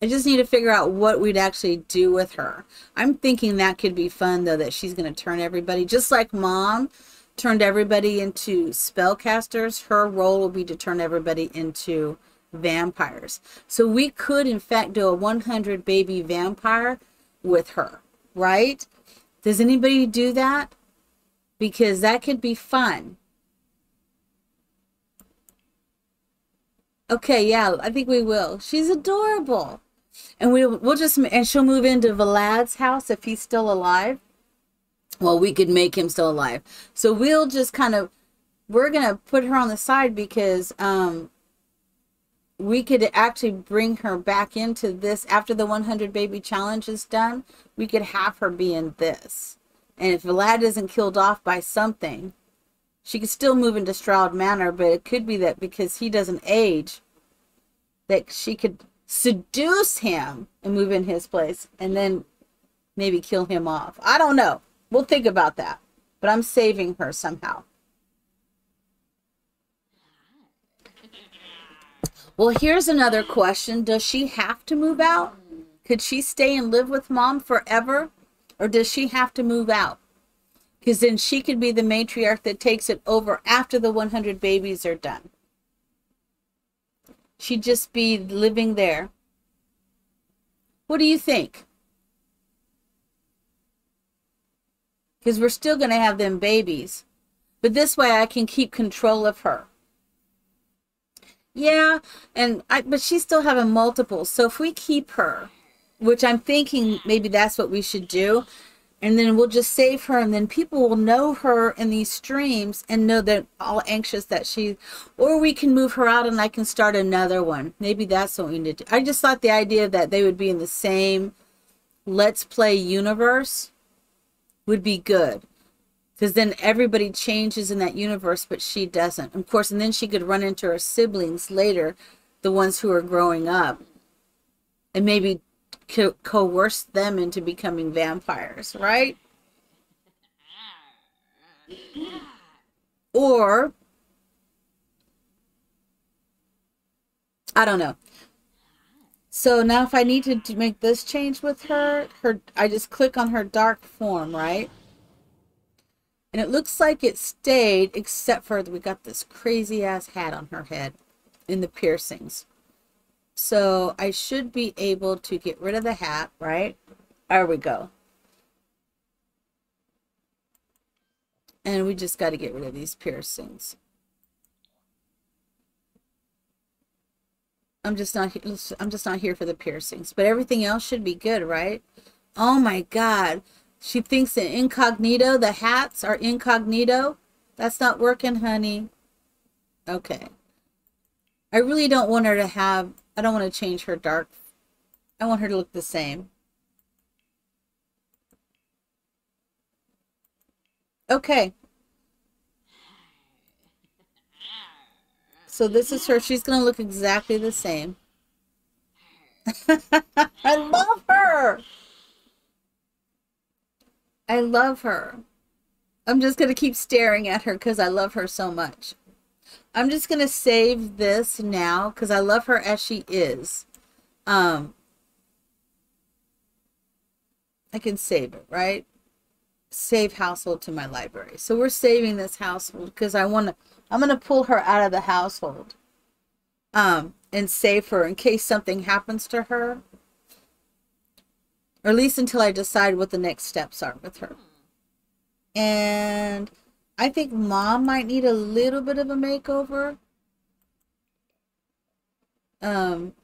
Speaker 1: I just need to figure out what we'd actually do with her. I'm thinking that could be fun though that she's going to turn everybody just like mom turned everybody into spellcasters, her role will be to turn everybody into vampires. So we could in fact do a 100 baby vampire with her, right? Does anybody do that? Because that could be fun. Okay, yeah, I think we will. She's adorable. And we, we'll just, and she'll move into Vlad's house if he's still alive. Well, we could make him still alive. So we'll just kind of, we're going to put her on the side because um, we could actually bring her back into this after the 100 baby challenge is done. We could have her be in this. And if Vlad isn't killed off by something, she could still move into Straud Manor, but it could be that because he doesn't age, that she could seduce him and move in his place and then maybe kill him off. I don't know. We'll think about that. But I'm saving her somehow. Well, here's another question. Does she have to move out? Could she stay and live with mom forever? Or does she have to move out? Because then she could be the matriarch that takes it over after the 100 babies are done she'd just be living there. What do you think? Because we're still going to have them babies. But this way I can keep control of her. Yeah, and I but she's still having multiples. So if we keep her, which I'm thinking maybe that's what we should do, and then we'll just save her and then people will know her in these streams and know that all anxious that she or we can move her out and i can start another one. Maybe that's what we need to do. I just thought the idea that they would be in the same let's play universe would be good because then everybody changes in that universe but she doesn't of course and then she could run into her siblings later the ones who are growing up and maybe co- coerce them into becoming vampires, right? Or I don't know. So now if I need to, make this change with her, her I just click on her dark form, right? And it looks like it stayed except for we got this crazy ass hat on her head in the piercings. So I should be able to get rid of the hat, right? There we go. And we just got to get rid of these piercings. I'm just not I'm just not here for the piercings, but everything else should be good, right? Oh my god. She thinks that incognito, the hats are incognito. That's not working, honey. Okay. I really don't want her to have I don't want to change her dark. I want her to look the same. Okay. So this is her. She's going to look exactly the same. I love her. I love her. I'm just going to keep staring at her because I love her so much. I'm just going to save this now because I love her as she is. Um, I can save it, right? Save household to my library. So we're saving this household because I want to, I'm going to pull her out of the household um, and save her in case something happens to her. Or at least until I decide what the next steps are with her. And I think mom might need a little bit of a makeover. Um,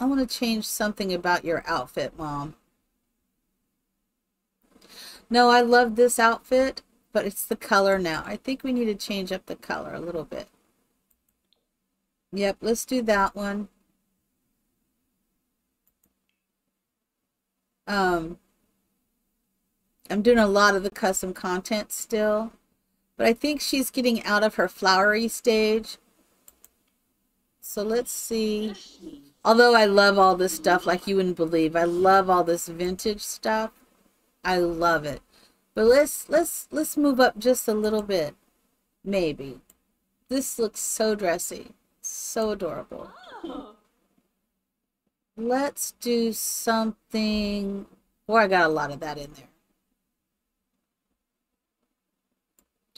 Speaker 1: I want to change something about your outfit, mom. No, I love this outfit, but it's the color now. I think we need to change up the color a little bit. Yep, let's do that one. Um, I'm doing a lot of the custom content still, but I think she's getting out of her flowery stage. So let's see. Although I love all this stuff like you wouldn't believe. I love all this vintage stuff. I love it. But let's let's let's move up just a little bit. Maybe. This looks so dressy. So adorable. Let's do something. Boy, I got a lot of that in there.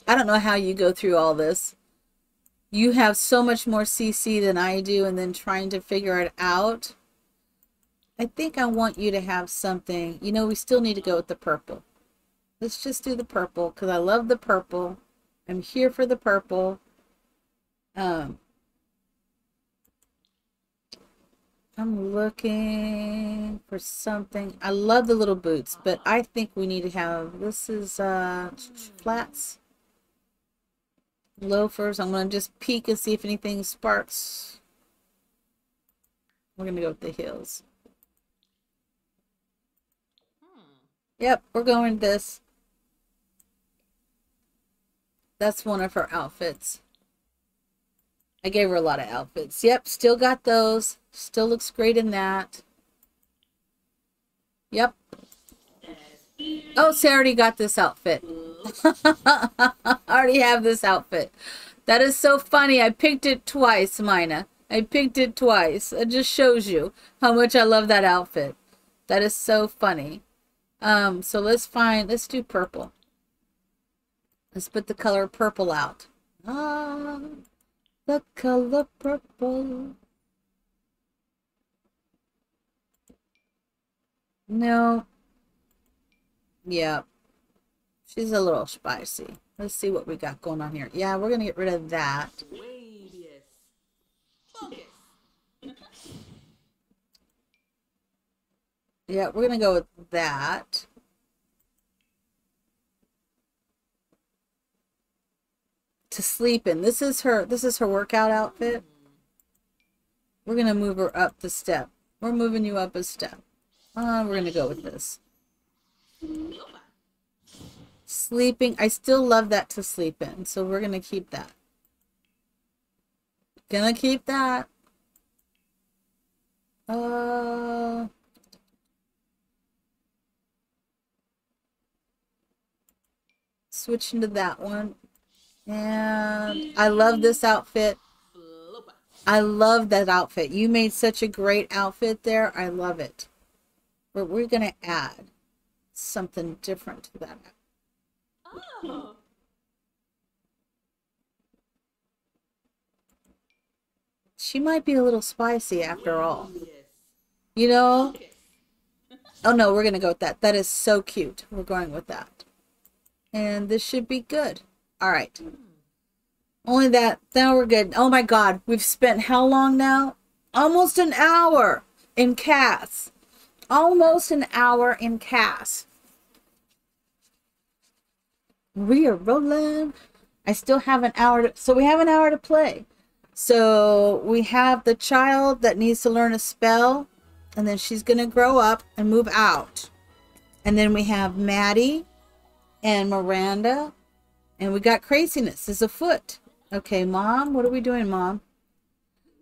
Speaker 1: I don't know how you go through all this. You have so much more CC than I do, and then trying to figure it out. I think I want you to have something. You know, we still need to go with the purple. Let's just do the purple because I love the purple. I'm here for the purple. Um, I'm looking for something. I love the little boots, but I think we need to have, this is uh, flats. Loafers. I'm going to just peek and see if anything sparks. We're going to go with the heels. Yep, we're going this. That's one of her outfits. I gave her a lot of outfits. Yep, still got those. Still looks great in that. Yep. Oh, I already got this outfit. I already have this outfit. That is so funny. I picked it twice, Mina. I picked it twice. It just shows you how much I love that outfit. That is so funny. Um, so let's find, let's do purple. Let's put the color purple out. Ah, the color purple. No. Yeah. She's a little spicy. Let's see what we got going on here. Yeah, we're going to get rid of that. Yeah, we're going to go with that. To sleep in. This is her this is her workout outfit. We're to move her up the step. We're moving you up a step. Uh, we're to go with this. Sleeping. I still love that to sleep in. So we're to keep that. Gonna keep that. Uh... switch into that one. And I love this outfit. I love that outfit. You made such a great outfit there. I love it. But we're going to add something different to that. Oh. She might be a little spicy after all. You know? Oh no, we're going to go with that. That is so cute. We're going with that. And this should be good. All right. Only that. Now we're good. Oh my God. We've spent how long now? Almost an hour in CAS. Almost an hour in CAS. We are rolling. I still have an hour. To, so we have an hour to play. So we have the child that needs to learn a spell. And then she's going to grow up and move out. And then we have Maddie and Maranda. And we got craziness is afoot. Okay, mom, what are we doing, mom?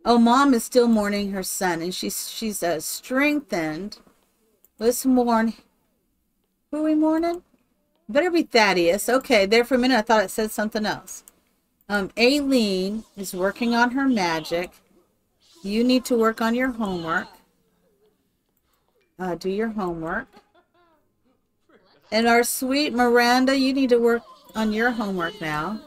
Speaker 1: Oh, mom is still mourning her son, and she's she's uh, strengthened. Let's mourn. Who are we mourning? Better be Thaddeus. Okay, there for a minute I thought it said something else. Um, Aileen is working on her magic. You need to work on your homework. Uh, do your homework. And our sweet Maranda, you need to work on your homework now.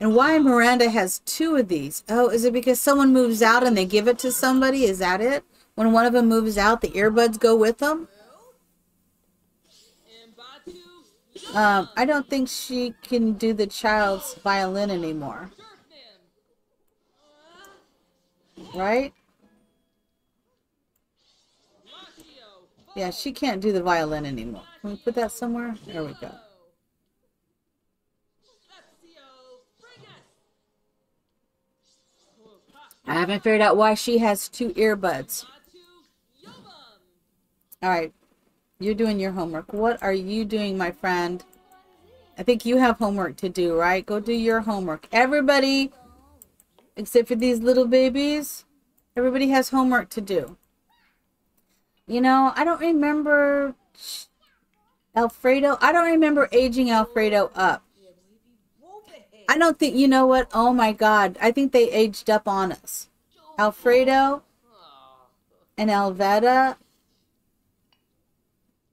Speaker 1: And why Maranda has two of these? Oh, is it because someone moves out and they give it to somebody? Is that it? When one of them moves out, the earbuds go with them? Um, I don't think she can do the child's violin anymore. Right? Yeah, she can't do the violin anymore. Can we put that somewhere? There we go. I haven't figured out why she has two earbuds. All right. You're doing your homework. What are you doing, my friend? I think you have homework to do, right? Go do your homework. Everybody, except for these little babies, everybody has homework to do. You know, I don't remember Alfredo. I don't remember aging Alfredo up. I don't think, you know what? Oh my God. I think they aged up on us. Alfredo and Alveda.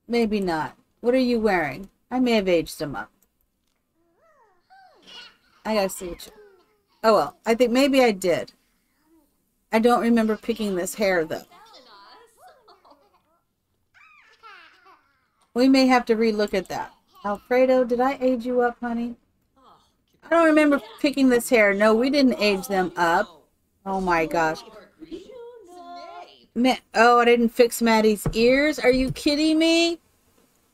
Speaker 1: Maybe not. What are you wearing? I may have aged them up. I gotta see what you. Oh well, I think maybe I did. I don't remember picking this hair though. We may have to relook at that. Alfredo, did I age you up, honey? I don't remember picking this hair. No, we didn't age them up. Oh my gosh. Man, oh, I didn't fix Maddie's ears. Are you kidding me?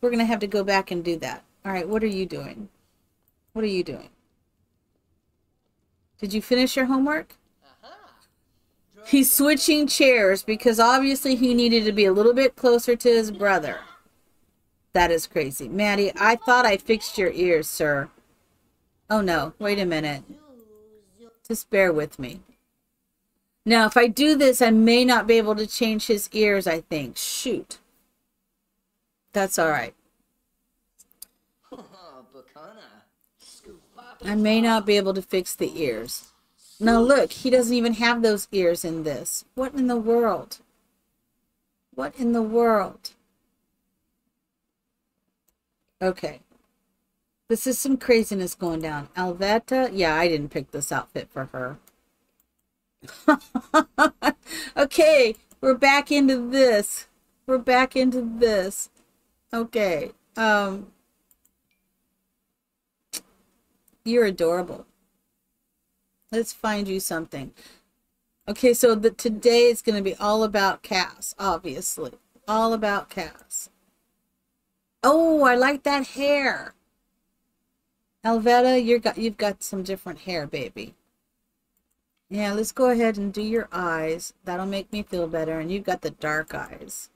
Speaker 1: We're going to have to go back and do that. All right, what are you doing? What are you doing? Did you finish your homework? He's switching chairs because obviously he needed to be a little bit closer to his brother. That is crazy. Maddie, I thought I fixed your ears, sir. Oh no, wait a minute. Just bear with me. Now, if I do this, I may not be able to change his ears, I think. Shoot. That's all right. I may not be able to fix the ears. Now look, he doesn't even have those ears in this. What in the world? What in the world? Okay. This is some craziness going down. Alveda, yeah, I didn't pick this outfit for her. okay, we're back into this. We're back into this. Okay. Um You're adorable. Let's find you something. Okay, so the today is going to be all about CAS, obviously. All about CAS. Oh, I like that hair. Alveda, you got you've got some different hair, baby. Yeah, let's go ahead and do your eyes. That'll make me feel better. And you've got the dark eyes.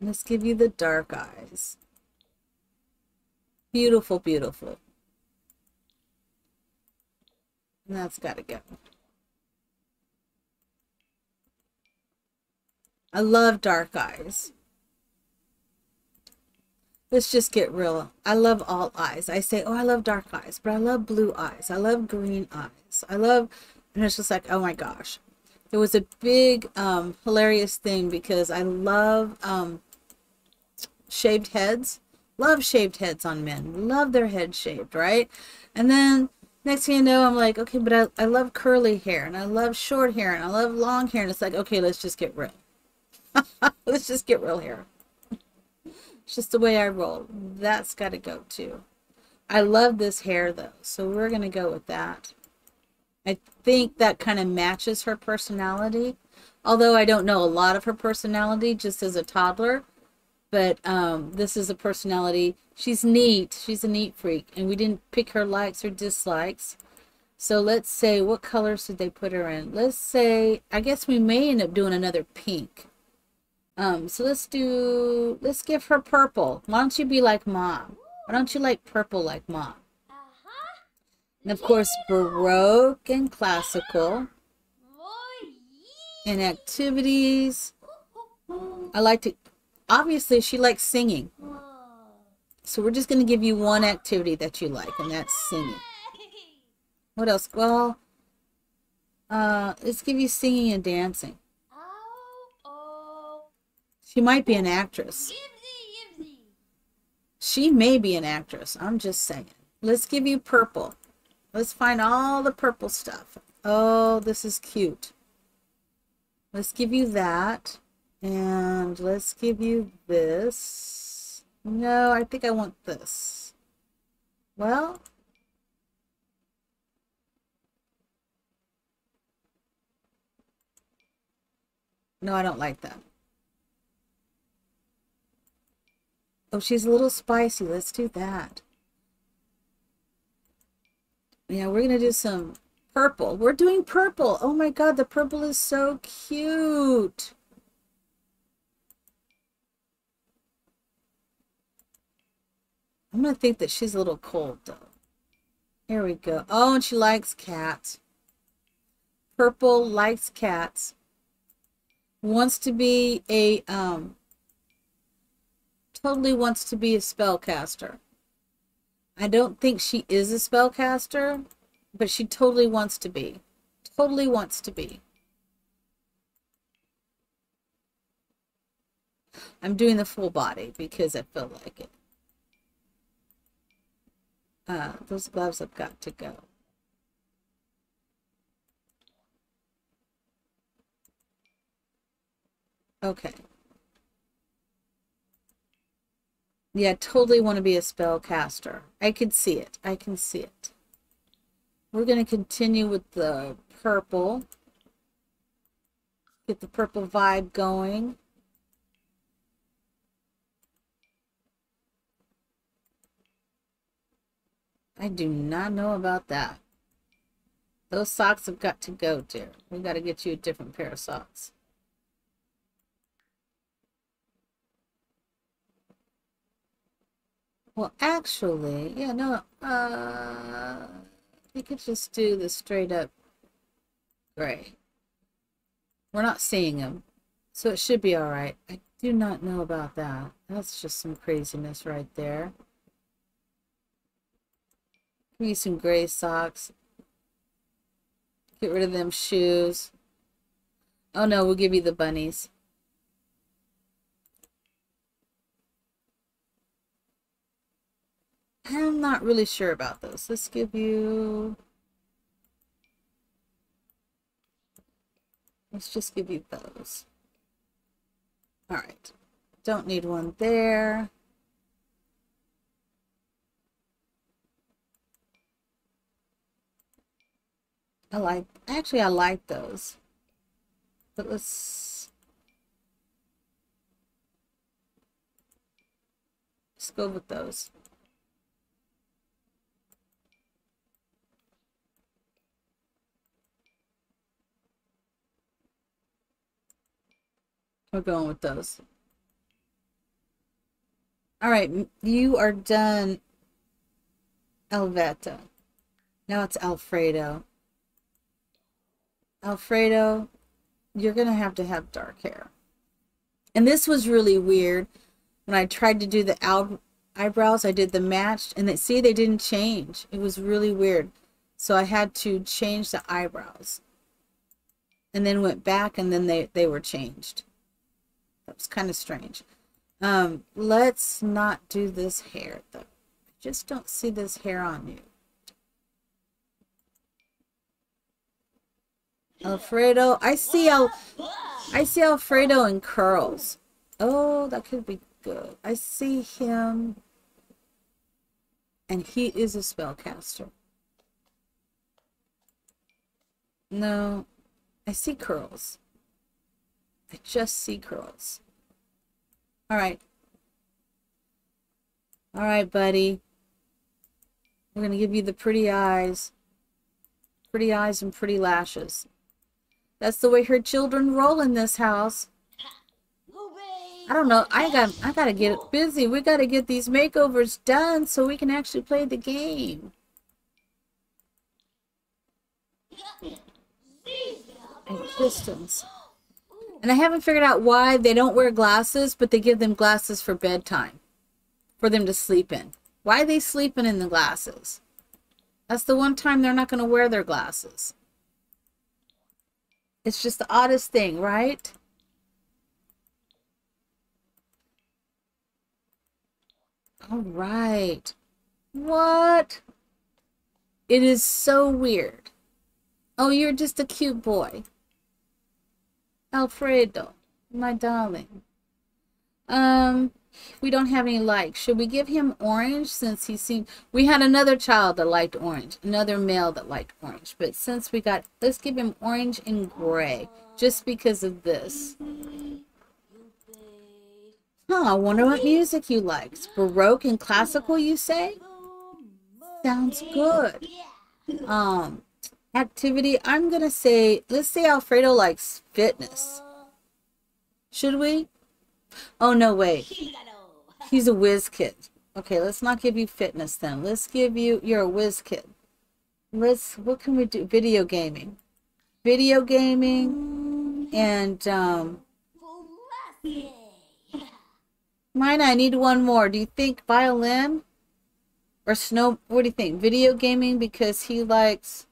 Speaker 1: Let's give you the dark eyes. Beautiful, beautiful. And that's got to go. I love dark eyes. Let's just get real. I love all eyes. I say, oh, I love dark eyes, but I love blue eyes. I love green eyes. I love, and it's just like, oh my gosh. It was a big, um, hilarious thing because I love um, shaved heads. Love shaved heads on men. Love their head shaved, right? And then next thing you know, I'm like, okay, but I, I love curly hair and I love short hair and I love long hair. And it's like, okay, let's just get real. let's just get real here. It's just the way I roll. That's got to go too. I love this hair though, so we're going to go with that. I think that kind of matches her personality. Although I don't know a lot of her personality just as a toddler, but um, this is a personality. She's neat. She's a neat freak. And we didn't pick her likes or dislikes. So let's say, what colors did they put her in? Let's say, I guess we may end up doing another pink. Um, so let's do, let's give her purple. Why don't you be like mom? Why don't you like purple like mom? And of course, Baroque and classical. And activities. I like to obviously she likes singing. So we're just going to give you one activity that you like, and that's singing. What else? Well, uh, let's give you singing and dancing. She might be an actress. She may be an actress. I'm just saying. Let's give you purple. Let's find all the purple stuff. Oh, this is cute. Let's give you that. And let's give you this. No, I think I want this. Well, no, I don't like that. Oh, she's a little spicy. Let's do that. Yeah, we're going to do some purple. We're doing purple. Oh my god, the purple is so cute. I'm going to think that she's a little cold, though. Here we go. Oh, and she likes cats. Purple likes cats. Wants to be a um, totally wants to be a spellcaster. I don't think she is a spellcaster, but she totally wants to be. Totally wants to be. I'm doing the full body because I feel like it. Uh, those gloves have got to go. Okay. Yeah, totally want to be a spellcaster. I can see it. I can see it. We're going to continue with the purple. Get the purple vibe going. I do not know about that. Those socks have got to go, dear. We got to get you a different pair of socks. Well, actually, yeah, no, uh, we could just do the straight up gray. We're not seeing them, so it should be all right. I do not know about that. That's just some craziness right there. Give me some gray socks. Get rid of them shoes. Oh no, we'll give you the bunnies. I'm not really sure about those. Let's give you... Let's just give you those. All right. Don't need one there. I like, actually I like those. But let's, let's go with those. We're going with those. All right, you are done, Alveda. Now it's Alfredo. Alfredo, you're going to have to have dark hair. And this was really weird. When I tried to do the eyebrows, I did the matched, and they, see, they didn't change. It was really weird. So I had to change the eyebrows. And then went back, and then they, they were changed. That was kind of strange. Um, let's not do this hair, though. I just don't see this hair on you. Alfredo. I see Al I see Alfredo in curls. Oh, that could be good. I see him. And he is a spellcaster. No. I see curls. I just see curls. Alright. Alright, buddy. We're going to give you the pretty eyes. Pretty eyes and pretty lashes. That's the way her children roll in this house. I don't know. I got I gotta get busy. We gotta get these makeovers done so we can actually play the game. And distance. And I haven't figured out why they don't wear glasses, but they give them glasses for bedtime. For them to sleep in. Why are they sleeping in the glasses? That's the one time they're not going to wear their glasses. It's just the oddest thing, right? All right. What? It is so weird. Oh, you're just a cute boy. Alfredo, my darling. Um, we don't have any likes. Should we give him orange since he seemed... We had another child that liked orange. Another male that liked orange. But since we got... Let's give him orange and gray. Just because of this. Huh, I wonder what music you likes. Baroque and classical, you say? Sounds good. Um, activity, I'm going to say... Let's say Alfredo likes fitness. Should we? Oh, no, wait. He's a whiz kid. Okay, let's not give you fitness then. Let's give you, you're a whiz kid. Let's, what can we do? Video gaming. Video gaming and, um, mine, I need one more. Do you think violin or snow? What do you think? Video gaming because he likes,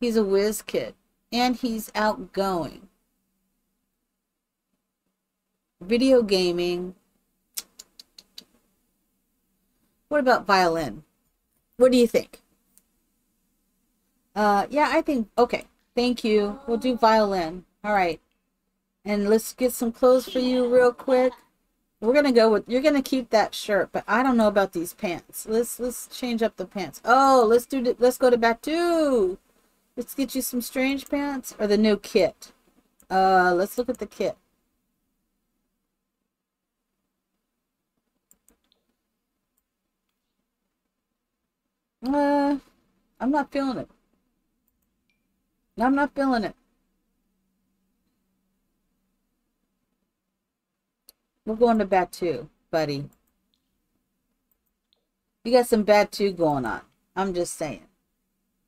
Speaker 1: he's a whiz kid and he's outgoing. Video gaming What about violin? What do you think? Uh, yeah, I think, okay. Thank you. We'll do violin. All right. And let's get some clothes for you real quick. We're going to go with, you're going to keep that shirt, but I don't know about these pants. Let's, let's change up the pants. Oh, let's do, let's go to Batuu. Let's get you some strange pants or the new kit. Uh, let's look at the kit. Uh, I'm not feeling it. I'm not feeling it. We're going to Batuu, buddy. You got some Batuu going on. I'm just saying.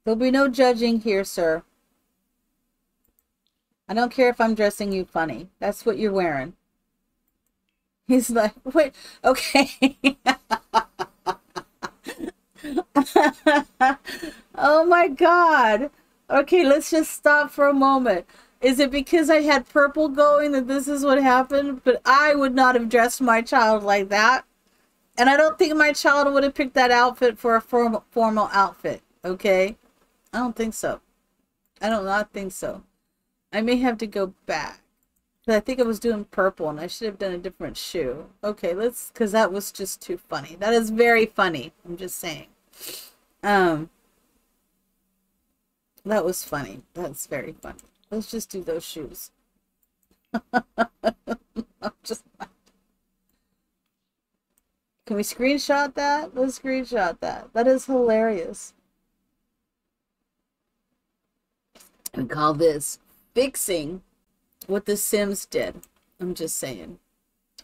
Speaker 1: There'll be no judging here, sir. I don't care if I'm dressing you funny. That's what you're wearing. He's like, wait, okay. oh my god. Okay, let's just stop for a moment. Is it because I had purple going that this is what happened? But I would not have dressed my child like that. And I don't think my child would have picked that outfit for a formal, formal outfit. Okay? I don't think so. I don't not think so. I may have to go back. But I think I was doing purple and I should have done a different shoe. Okay, let's, because that was just too funny. That is very funny. I'm just saying. Um, that was funny. That's very funny. Let's just do those shoes. I'm just Can we screenshot that? Let's screenshot that. That is hilarious. We call this fixing what the Sims did. I'm just saying.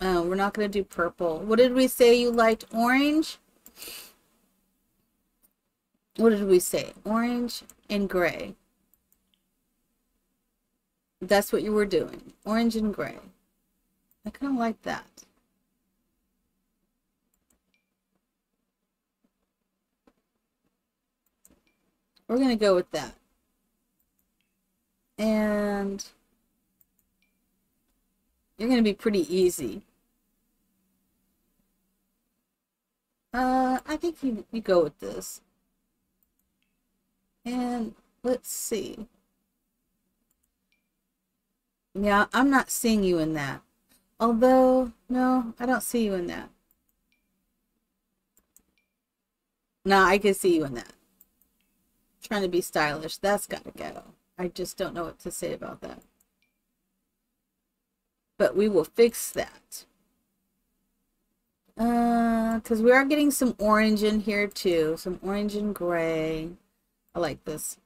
Speaker 1: Uh, we're not going to do purple. What did we say you liked? Orange? what did we say? Orange and gray. That's what you were doing. Orange and gray. I kind of like that. We're going to go with that. And you're going to be pretty easy. Uh, I think you, you go with this. And let's see. Yeah, I'm not seeing you in that. Although, no, I don't see you in that. No, I can see you in that. Trying to be stylish. That's got to go. I just don't know what to say about that. But we will fix that. Uh, because we are getting some orange in here too. Some orange and gray. I like this.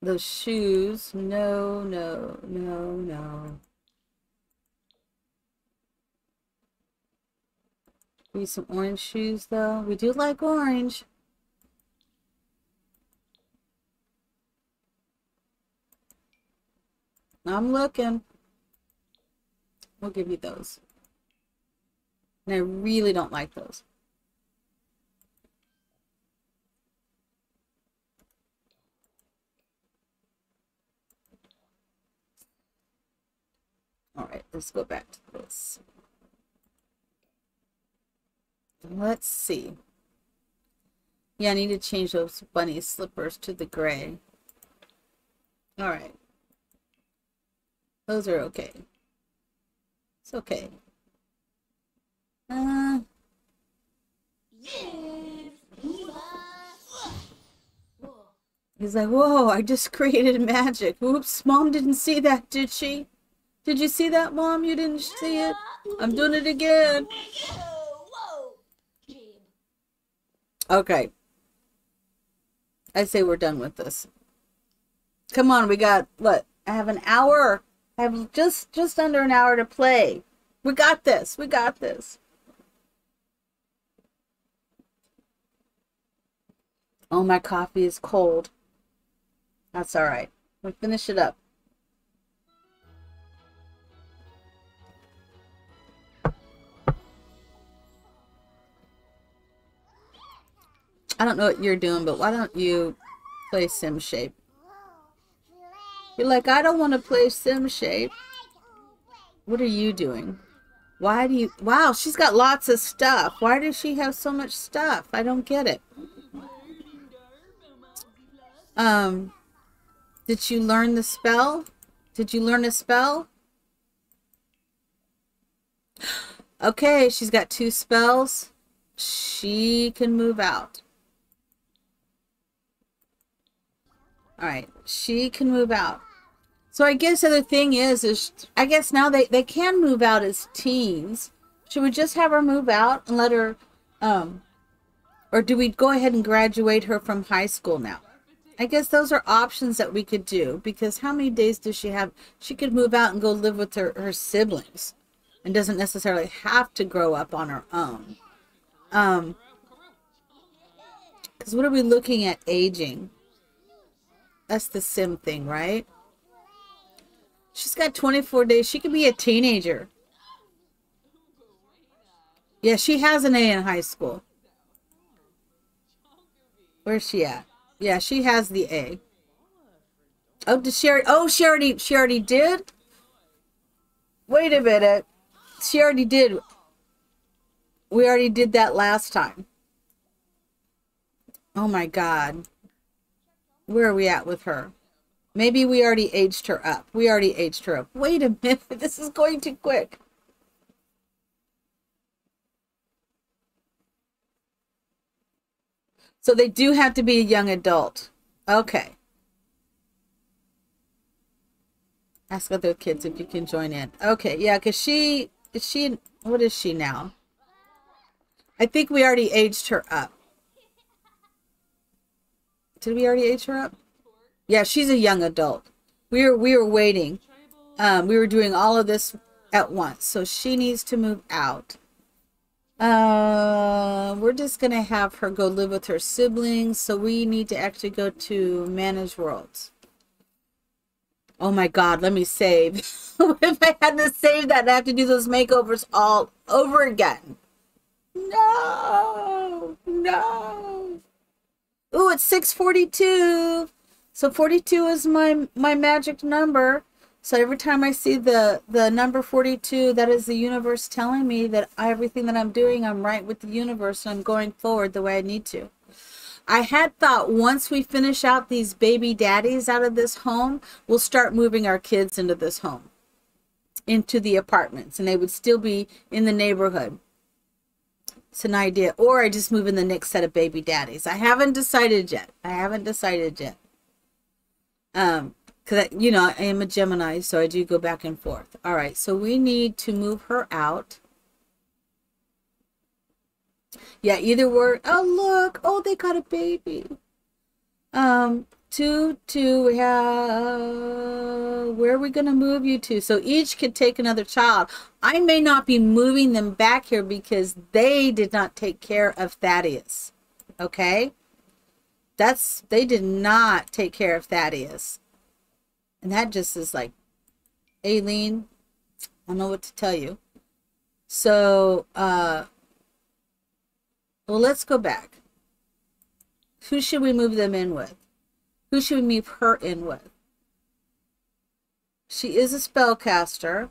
Speaker 1: Those shoes. No, no, no, no. We need some orange shoes though. We do like orange. I'm looking. We'll give you those. And I really don't like those. All right, let's go back to this. Let's see. Yeah, I need to change those bunny slippers to the gray. All right. Those are okay. It's okay. Uh, He's like, whoa, I just created magic. Oops, mom didn't see that, did she? Did you see that, Mom? You didn't see it? I'm doing it again. Okay. I say we're done with this. Come on, we got, what? I have an hour. I have just, just under an hour to play. We got this. We got this. Oh, my coffee is cold. That's all right. We'll finish it up. I don't know what you're doing, but why don't you play Sim Shape? You're like, I don't want to play Sim Shape. What are you doing? Why do you... Wow, she's got lots of stuff. Why does she have so much stuff? I don't get it. Um, did you learn the spell? Did you learn a spell? Okay, she's got two spells. She can move out. All right, she can move out. So I guess the other thing is, is I guess now they, they can move out as teens. Should we just have her move out and let her, um, or do we go ahead and graduate her from high school now? I guess those are options that we could do because how many days does she have? She could move out and go live with her, her siblings and doesn't necessarily have to grow up on her own. Um, because what are we looking at aging? That's the sim thing, right? She's got 24 days. She could be a teenager. Yeah, she has an A in high school. Where's she at? Yeah, she has the A. Oh, did she already, oh, she already, she already did? Wait a minute. She already did. We already did that last time. Oh my God. Where are we at with her? Maybe we already aged her up. We already aged her up. Wait a minute. This is going too quick. So they do have to be a young adult. Okay. Ask other kids if you can join in. Okay, yeah, because she, is she, what is she now? I think we already aged her up. Did we already age her up? Yeah, she's a young adult. We were we were waiting. Um, we were doing all of this at once, so she needs to move out. Uh, we're just gonna have her go live with her siblings, so we need to actually go to manage worlds. Oh my god, let me save. if I had to save that, I have to do those makeovers all over again. No, no. Ooh, it's 642. So 42 is my my magic number. So every time I see the the number 42, that is the universe telling me that everything that I'm doing, I'm right with the universe and I'm going forward the way I need to. I had thought once we finish out these baby daddies out of this home, we'll start moving our kids into this home, into the apartments, and they would still be in the neighborhood. It's an idea. Or I just move in the next set of baby daddies. I haven't decided yet. I haven't decided yet. Um, because you know I am a Gemini, so I do go back and forth. All right, so we need to move her out. Yeah, either we're oh look, oh they got a baby. Um, two, two, we where are we gonna move you to? So each could take another child. I may not be moving them back here because they did not take care of Thaddeus. Okay that's they did not take care of Thaddeus. And that just is like Aileen, I don't know what to tell you. So uh well let's go back. Who should we move them in with? Who should we move her in with? She is a spellcaster.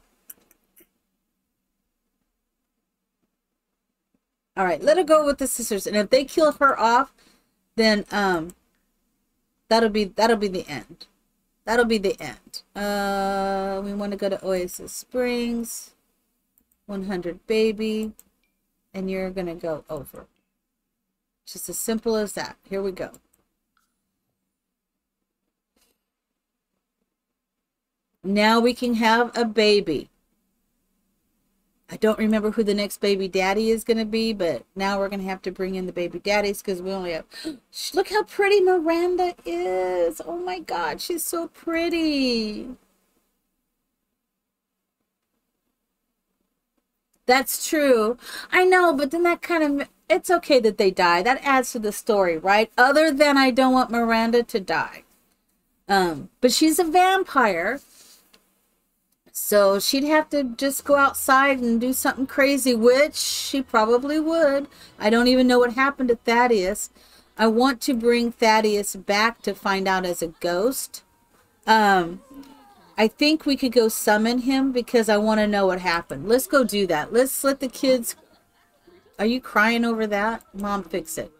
Speaker 1: All right, let her go with the sisters. And if they kill her off, then um that'll be that'll be the end that'll be the end uh we want to go to oasis springs 100 baby and you're gonna go over just as simple as that here we go now we can have a baby I don't remember who the next baby daddy is going to be, but now we're going to have to bring in the baby daddies because we only have... Look how pretty Maranda is. Oh my God, she's so pretty. That's true. I know, but then that kind of it's okay that they die. That adds to the story, right? Other than I don't want Maranda to die. Um, but she's a vampire. So she'd have to just go outside and do something crazy, which she probably would. I don't even know what happened to Thaddeus. I want to bring Thaddeus back to find out as a ghost. Um, I think we could go summon him because I want to know what happened. Let's go do that. Let's let the kids. Are you crying over that? Mom, fix it.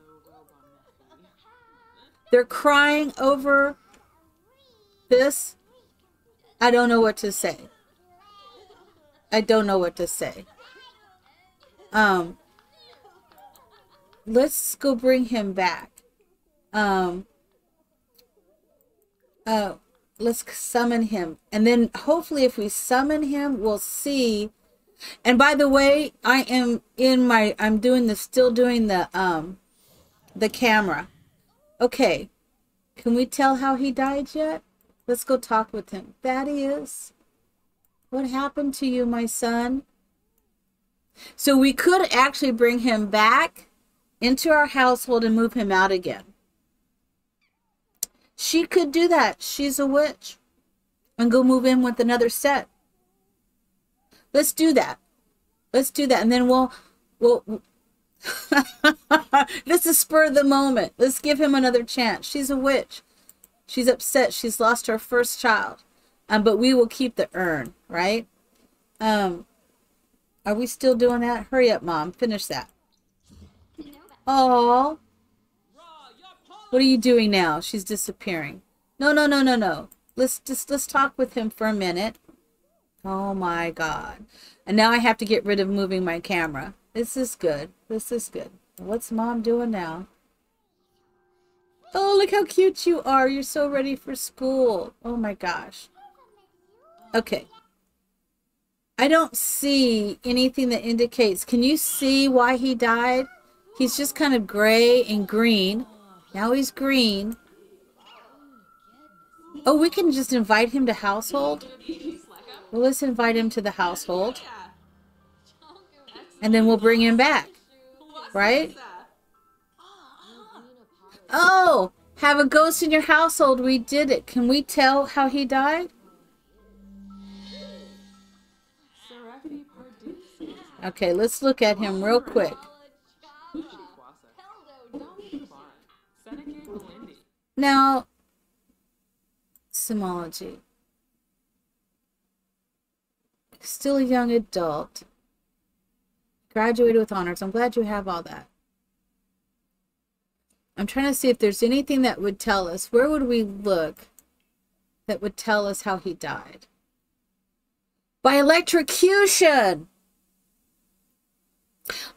Speaker 1: They're crying over this. I don't know what to say. I don't know what to say. Um, let's go bring him back. Um, uh, let's summon him. And then hopefully if we summon him, we'll see. And by the way, I am in my, I'm doing the, still doing the, um, the camera. Okay. Can we tell how he died yet? Let's go talk with him. Thaddeus, what happened to you, my son? So we could actually bring him back into our household and move him out again. She could do that. She's a witch. And go move in with another set. Let's do that. Let's do that. And then we'll, we'll, this is spur of the moment. Let's give him another chance. She's a witch. She's upset. She's lost her first child. Um, but we will keep the urn, right? Um, are we still doing that? Hurry up, Mom. Finish that. Oh, what are you doing now? She's disappearing. No, no, no, no, no. Let's just let's talk with him for a minute. Oh my god. And now I have to get rid of moving my camera. This is good. This is good. What's mom doing now? Oh, look how cute you are. You're so ready for school. Oh my gosh. Okay. I don't see anything that indicates. Can you see why he died? He's just kind of gray and green. Now he's green. Oh, we can just invite him to household? Well, let's invite him to the household. And then we'll bring him back. Right? Oh, have a ghost in your household. We did it. Can we tell how he died? Okay, let's look at him real quick. Now, Simology. Still a young adult. Graduated with honors. I'm glad you have all that. I'm trying to see if there's anything that would tell us. Where would we look that would tell us how he died? By electrocution!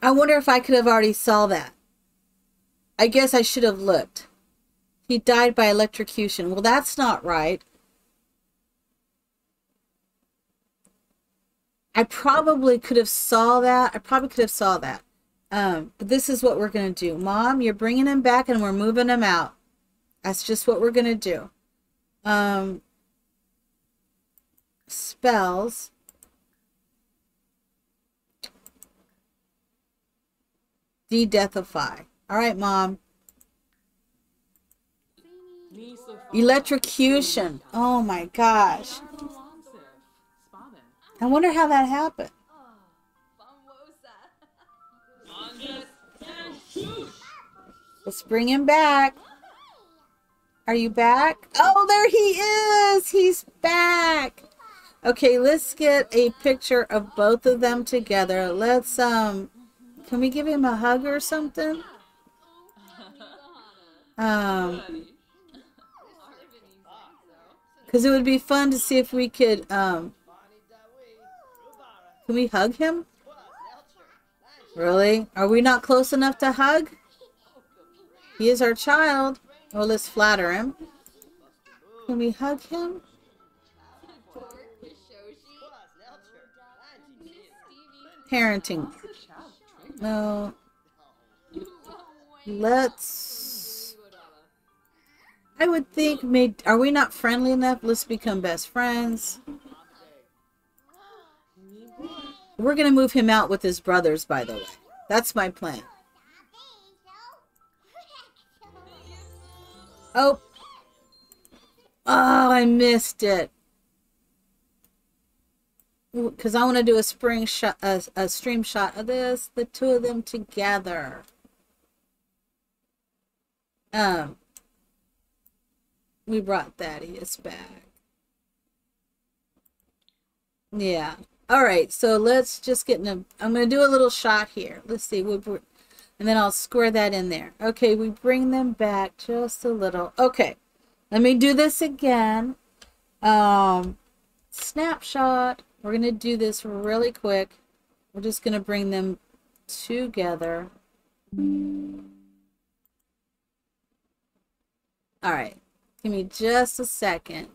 Speaker 1: I wonder if I could have already saw that. I guess I should have looked. He died by electrocution. Well, that's not right. I probably could have saw that. I probably could have saw that. Um, but this is what we're going to do. Mom, you're bringing him back and we're moving him out. That's just what we're going to do. Um, spells. De-deathify. All right, Mom. Electrocution. Oh my gosh. I wonder how that happened. Let's bring him back. Are you back? Oh, there he is. He's back. Okay, let's get a picture of both of them together. Let's, um, can we give him a hug or something? Um, because it would be fun to see if we could, um, can we hug him? Really? Are we not close enough to hug? He is our child. Well, let's flatter him. Can we hug him? Parenting. No. Let's I would think, may, are we not friendly enough? Let's become best friends. We're going to move him out with his brothers, by the way. That's my plan. Oh. Oh, I missed it. Because I want to do a spring shot, a, a stream shot of this, the two of them together. Um, we brought Thaddeus back. Yeah. All right. So let's just get in a. I'm going to do a little shot here. Let's see. We, and then I'll square that in there. Okay. We bring them back just a little. Okay. Let me do this again. Um, snapshot. We're going to do this really quick. We're just going to bring them together. All right. Give me just a second.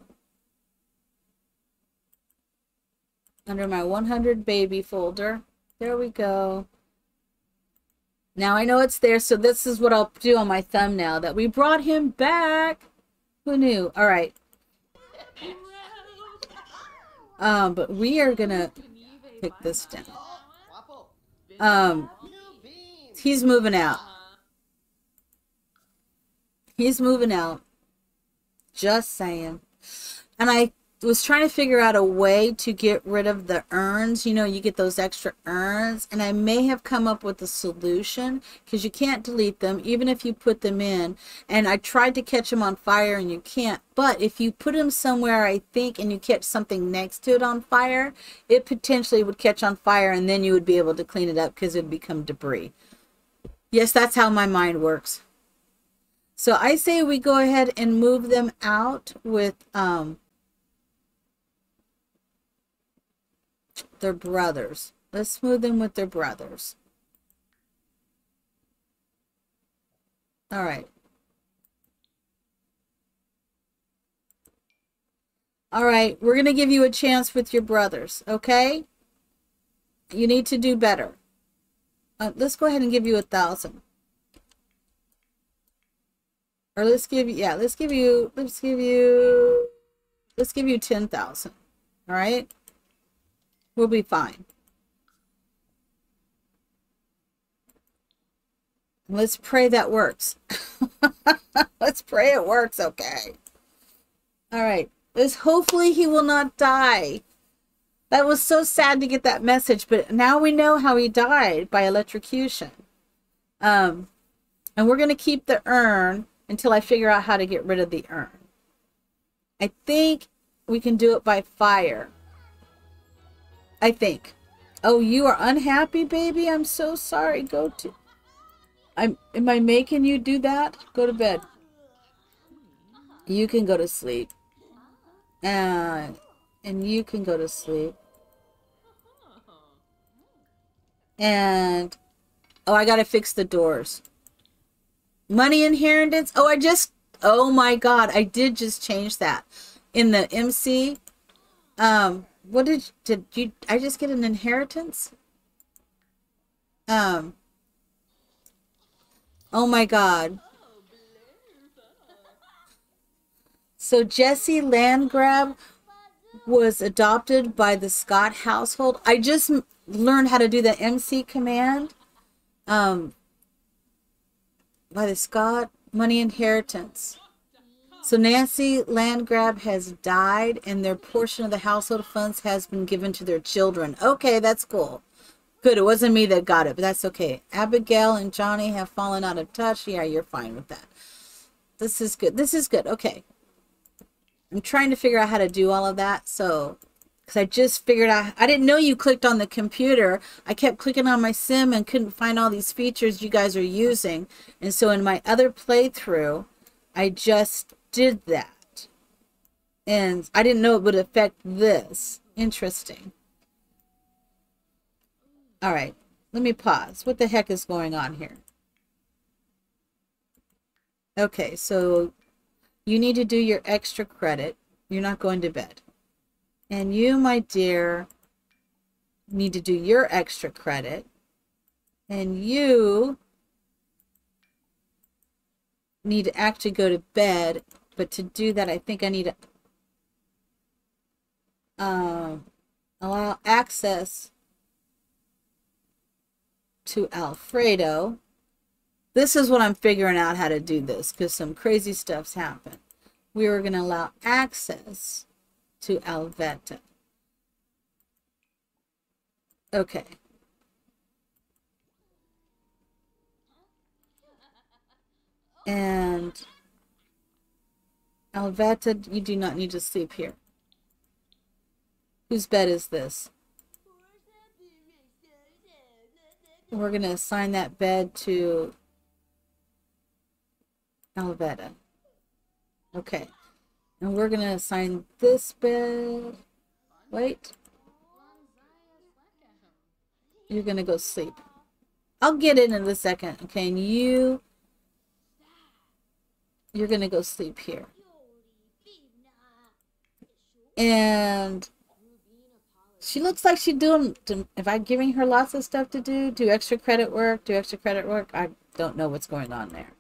Speaker 1: Under my 100 baby folder. There we go. Now I know it's there, so this is what I'll do on my thumbnail, that we brought him back. Who knew? All right. Um, but we are gonna pick this down. Um, he's moving out. He's moving out. Just saying. And I was trying to figure out a way to get rid of the urns. You know, you get those extra urns. And I may have come up with a solution because you can't delete them even if you put them in. And I tried to catch them on fire and you can't. But if you put them somewhere, I think, and you catch something next to it on fire, it potentially would catch on fire and then you would be able to clean it up because it would become debris. Yes, that's how my mind works. So I say we go ahead and move them out with um, their brothers. Let's smooth them with their brothers. All right. All right, we're going to give you a chance with your brothers, okay? You need to do better. Uh, let's go ahead and give you a thousand. Or let's give you, yeah, let's give you, let's give you, let's give you 10,000. All right? We'll be fine. Let's pray that works. Let's pray it works, okay? All right. Let's hopefully he will not die. That was so sad to get that message, but now we know how he died by electrocution. Um, and we're going to keep the urn until I figure out how to get rid of the urn. I think we can do it by fire. I think. Oh, you are unhappy, baby? I'm so sorry. Go to... I'm, am I making you do that? Go to bed. You can go to sleep. And, and you can go to sleep. And, oh, I got to fix the doors. Money inheritance. Oh, I just, oh my God, I did just change that. In the MC, um, what did did you I just get an inheritance? Um Oh my god. So Jesse Landgrab was adopted by the Scott household. I just learned how to do the MC command um, by the Scott money inheritance. So Nancy Landgrab has died and their portion of the household funds has been given to their children. Okay, that's cool. Good, it wasn't me that got it, but that's okay. Abigail and Johnny have fallen out of touch. Yeah, you're fine with that. This is good. This is good. Okay. I'm trying to figure out how to do all of that. So, because I just figured out, I didn't know you clicked on the computer. I kept clicking on my sim and couldn't find all these features you guys are using. And so in my other playthrough, I just did that. And I didn't know it would affect this. Interesting. All right, let me pause. What the heck is going on here? Okay, so you need to do your extra credit. You're not going to bed. And you, my dear, need to do your extra credit. And you need to actually go to bed but to do that, I think I need to uh, allow access to Alfredo. This is what I'm figuring out how to do this because some crazy stuff's happened. We were going to allow access to Alveda. Okay. And Alveda, you do not need to sleep here. Whose bed is this? We're going to assign that bed to Alveda. Okay. And we're going to assign this bed. Wait. You're going to go sleep. I'll get in in a second. Okay. And you, you're going to go sleep here. And she looks like she's doing, if I'm giving her lots of stuff to do, do extra credit work, do extra credit work, I don't know what's going on there.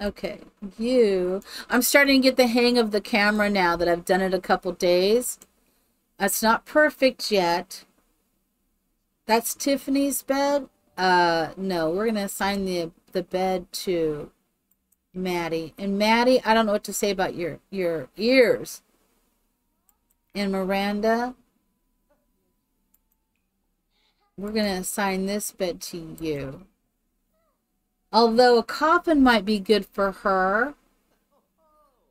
Speaker 1: Okay, you. I'm starting to get the hang of the camera now that I've done it a couple days. It's not perfect yet. That's Tiffany's bed. Uh, no, we're to assign the, the bed to Maddie. And Maddie, I don't know what to say about your, your ears. And Maranda, we're going to assign this bed to you. Although a coffin might be good for her.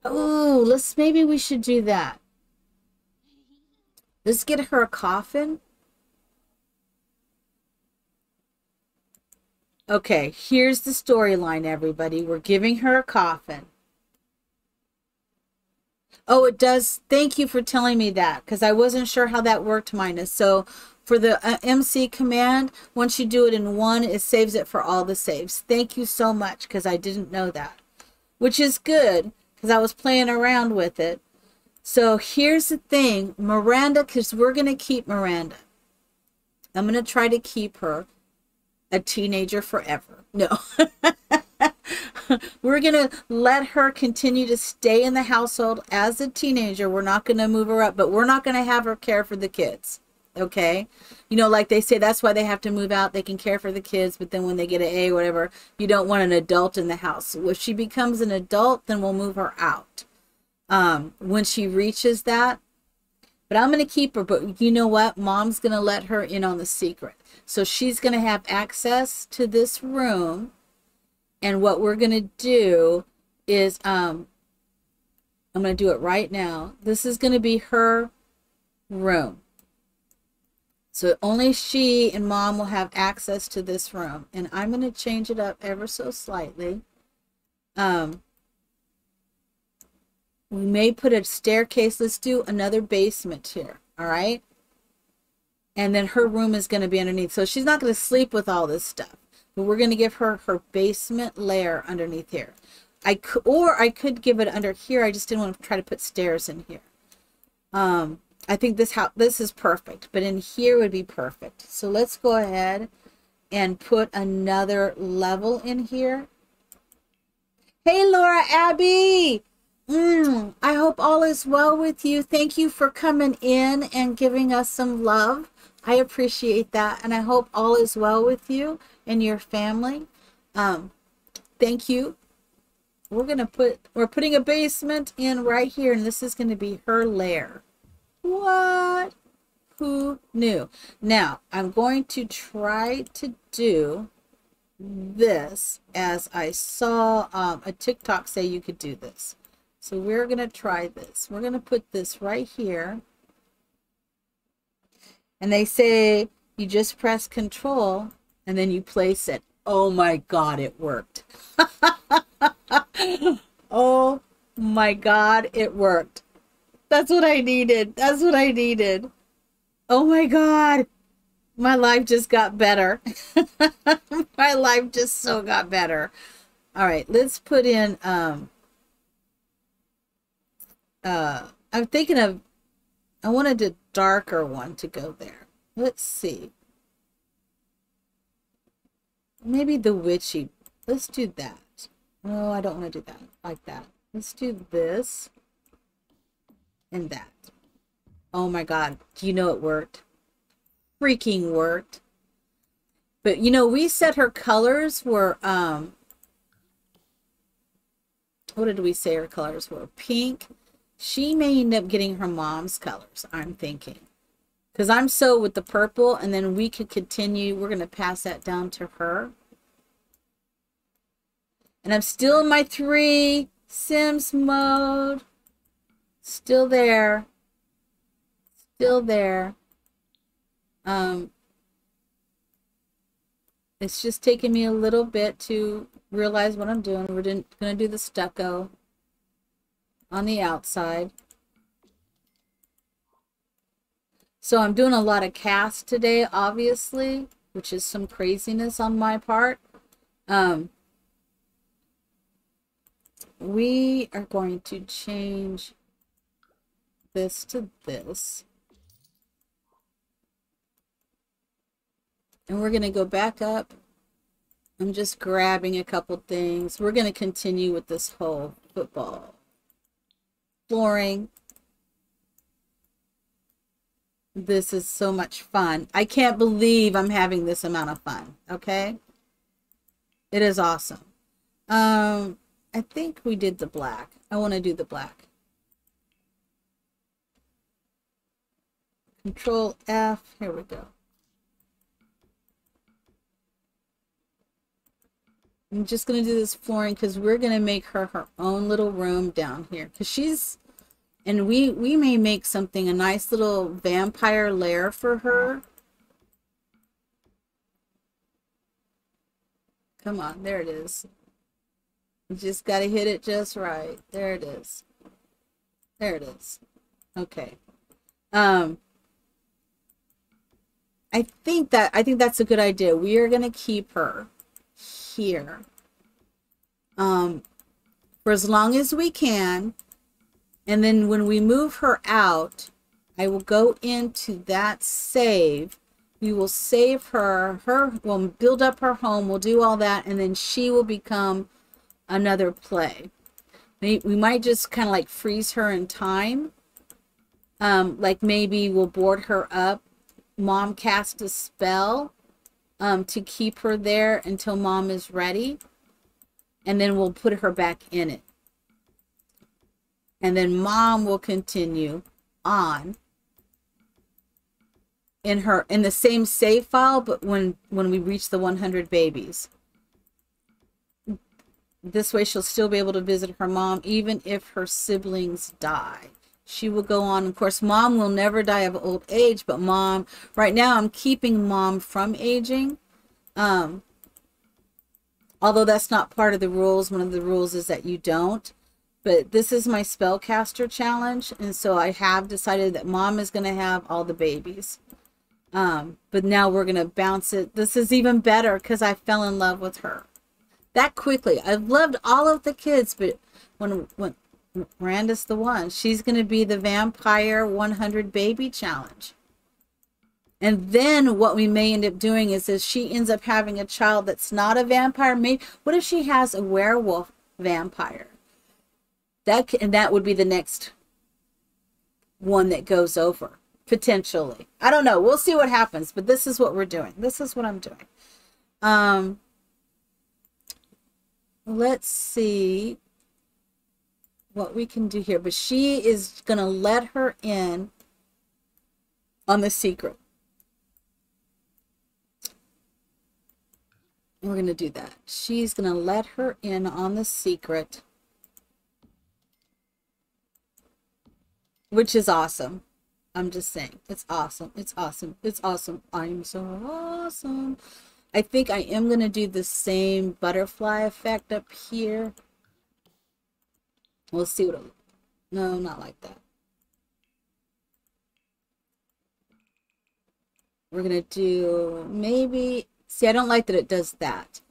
Speaker 1: Oh, let's maybe we should do that. Let's get her a coffin. Okay, here's the storyline, everybody. We're giving her a coffin. Oh, it does. Thank you for telling me that because I wasn't sure how that worked, Minus. So for the uh, MC command, once you do it in one, it saves it for all the saves. Thank you so much because I didn't know that, which is good because I was playing around with it. So here's the thing, Maranda, because we're going to keep Maranda. I'm going to try to keep her a teenager forever. No. we're going to let her continue to stay in the household as a teenager. We're not going to move her up, but we're not going to have her care for the kids okay you know like they say that's why they have to move out they can care for the kids but then when they get an a or whatever you don't want an adult in the house if she becomes an adult then we'll move her out um, when she reaches that but i'm going to keep her but you know what mom's going to let her in on the secret so she's going to have access to this room and what we're going to do is um, i'm going to do it right now this is going to be her room so only she and mom will have access to this room. And I'm going to change it up ever so slightly. Um, we may put a staircase. Let's do another basement here. All right. And then her room is going to be underneath. So she's not going to sleep with all this stuff. But we're going to give her her basement layer underneath here. I could, or I could give it under here. I just didn't want to try to put stairs in here. Um, I think this how this is perfect, but in here would be perfect. So let's go ahead and put another level in here. Hey, Laura Abby. Mm, I hope all is well with you. Thank you for coming in and giving us some love. I appreciate that. And I hope all is well with you and your family. Um, thank you. We're going to put, we're putting a basement in right here. And this is going to be her lair. What? Who knew? Now, I'm going to try to do this as I saw um, a TikTok say you could do this. So we're going to try this. We're going to put this right here. And they say you just press control and then you place it. Oh my God, it worked. oh my God, it worked. That's what I needed. That's what I needed. Oh my God. My life just got better. my life just so got better. All right, let's put in, um, uh, I'm thinking of, I wanted a darker one to go there. Let's see. Maybe the witchy. Let's do that. No, I don't want to do that like that. Let's do this and that. Oh my God. Do you know it worked? freaking worked. But you know, we said her colors were um what did we say her colors were? Pink. She may end up getting her mom's colors, I'm thinking. Because I'm so with the purple, and then we could continue. We're going to pass that down to her. And I'm still in my three Sims mode. Still there. Still there. Um, it's just taking me a little bit to realize what I'm doing. We're going to do the stucco on the outside. So I'm doing a lot of CAS today, obviously, which is some craziness on my part. Um, we are going to change this to this. And we're going to go back up. I'm just grabbing a couple things. We're going to continue with this whole football. Flooring. This is so much fun. I can't believe I'm having this amount of fun. Okay? It is awesome. Um, I think we did the black. I want to do the black. Control F. Here we go. I'm just going to do this flooring because we're going to make her her own little room down here. Because she's and we, we may make something, a nice little vampire lair for her. Come on, there it is. You just got to hit it just right. There it is. There it is. Okay. Um, I think that I think that's a good idea. We are going to keep her here um, for as long as we can and then when we move her out, I will go into that save. We will save her. Her will build up her home. We'll do all that. And then she will become another play. We might just kind of like freeze her in time. Um, like maybe we'll board her up. Mom cast a spell um, to keep her there until mom is ready. And then we'll put her back in it and then mom will continue on in her in the same save file but when when we reach the 100 babies this way she'll still be able to visit her mom even if her siblings die she will go on. Of course mom will never die of old age but mom right now i'm keeping mom from aging. Um although that's not part of the rules. One of the rules is that you don't. But this is my spellcaster challenge and so i have decided that mom is going to have all the babies. Um but now we're going to bounce it. This is even better because i fell in love with her. That quickly. I've loved all of the kids but when when Maranda's the one she's going to be the vampire 100 baby challenge and then what we may end up doing is if she ends up having a child that's not a vampire maybe what if she has a werewolf vampire that and that would be the next one that goes over potentially. I don't know. We'll see what happens, but this is what we're doing. This is what I'm doing. Um let's see what we can do here. But she is going to let her in on the secret. We're going to do that. She's going to let her in on the secret. which is awesome. I'm just saying, it's awesome. It's awesome. It's awesome. I'm so awesome. I think I am going to do the same butterfly effect up here. We'll see what it, no, not like that. We're going to do maybe, see, I don't like that it does that.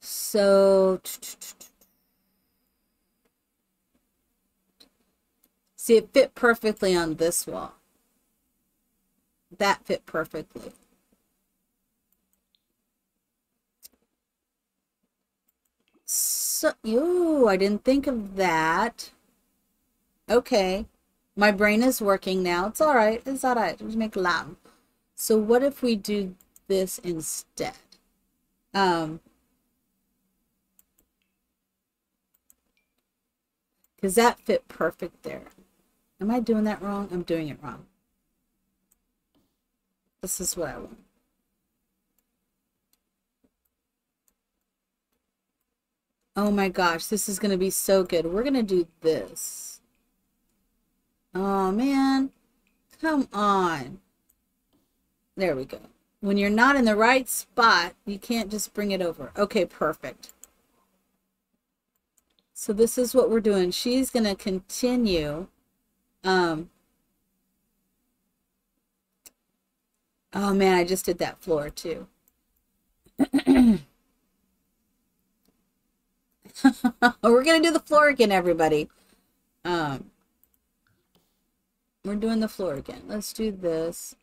Speaker 1: So, See, it fit perfectly on this wall. That fit perfectly. So, ooh, I didn't think of that. Okay. My brain is working now. It's all right. It's all right. Just make lamb. So what if we do this instead? Um, because that fit perfect there. Am I doing that wrong? I'm doing it wrong. This is what I want. Oh my gosh, this is going to be so good. We're going to do this. Oh man, come on. There we go. When you're not in the right spot, you can't just bring it over. Okay, perfect. So this is what we're doing. She's going to continue. Um, oh man, I just did that floor too. we're to do the floor again, everybody. Um, we're doing the floor again. Let's do this.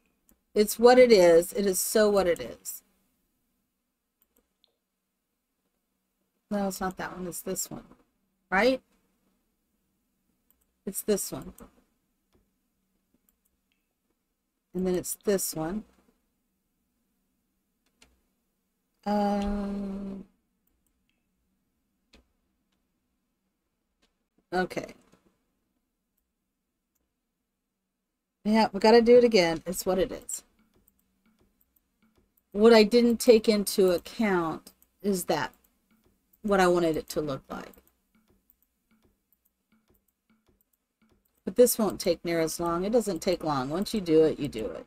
Speaker 1: It's what it is. It is so what it is. No, it's not that one. It's this one. Right? It's this one. And then it's this one. Um... Okay. Yeah, we got to do it again. It's what it is. What I didn't take into account is that what I wanted it to look like. But this won't take near as long. It doesn't take long. Once you do it, you do it.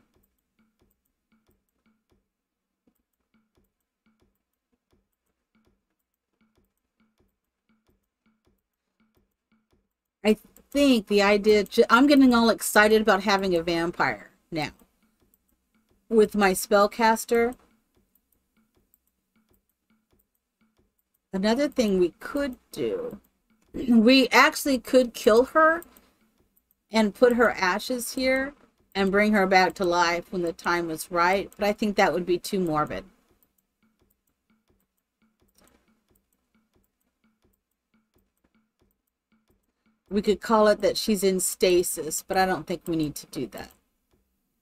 Speaker 1: I think the idea, I'm getting all excited about having a vampire now. With my spellcaster. Another thing we could do, we actually could kill her and put her ashes here and bring her back to life when the time was right, but I think that would be too morbid. We could call it that she's in stasis, but I don't think we need to do that.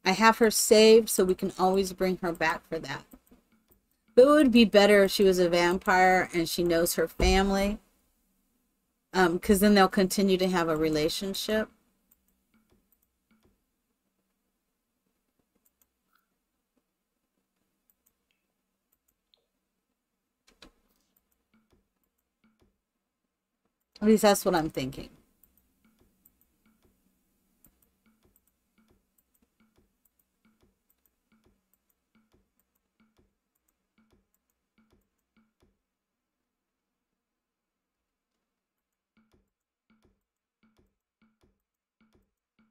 Speaker 1: I have her saved so we can always bring her back for that. But it would be better if she was a vampire and she knows her family. Because um, then they'll continue to have a relationship. At least that's what I'm thinking.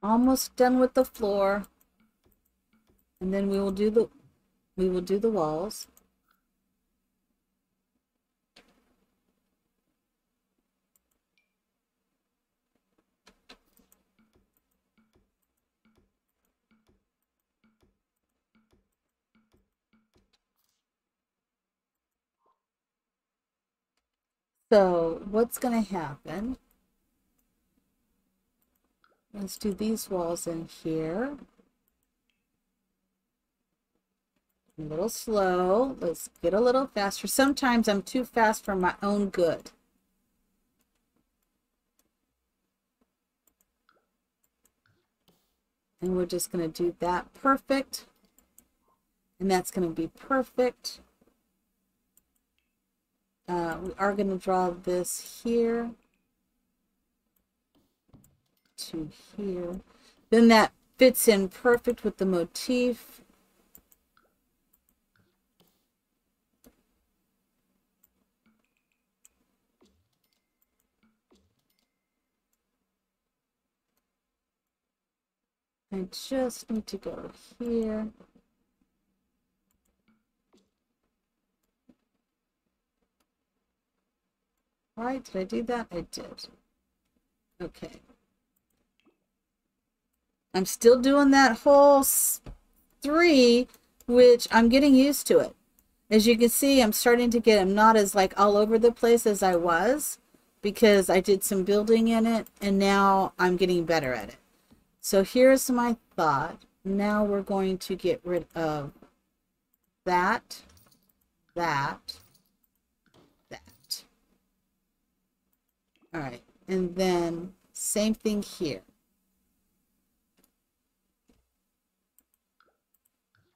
Speaker 1: Almost done with the floor. And then we will do the we will do the walls. So what's going to happen Let's do these walls in here. A little slow. Let's get a little faster. Sometimes I'm too fast for my own good. And we're just going to do that perfect. And that's going to be perfect. Uh, we are going to draw this here to here. Then that fits in perfect with the motif. I just need to go here. Right, did I do that? I did. Okay. I'm still doing that whole three, which I'm getting used to it. As you can see, I'm starting to get, I'm not as like all over the place as I was because I did some building in it and now I'm getting better at it. So here's my thought. Now we're going to get rid of that, that, that. All right, and then same thing here.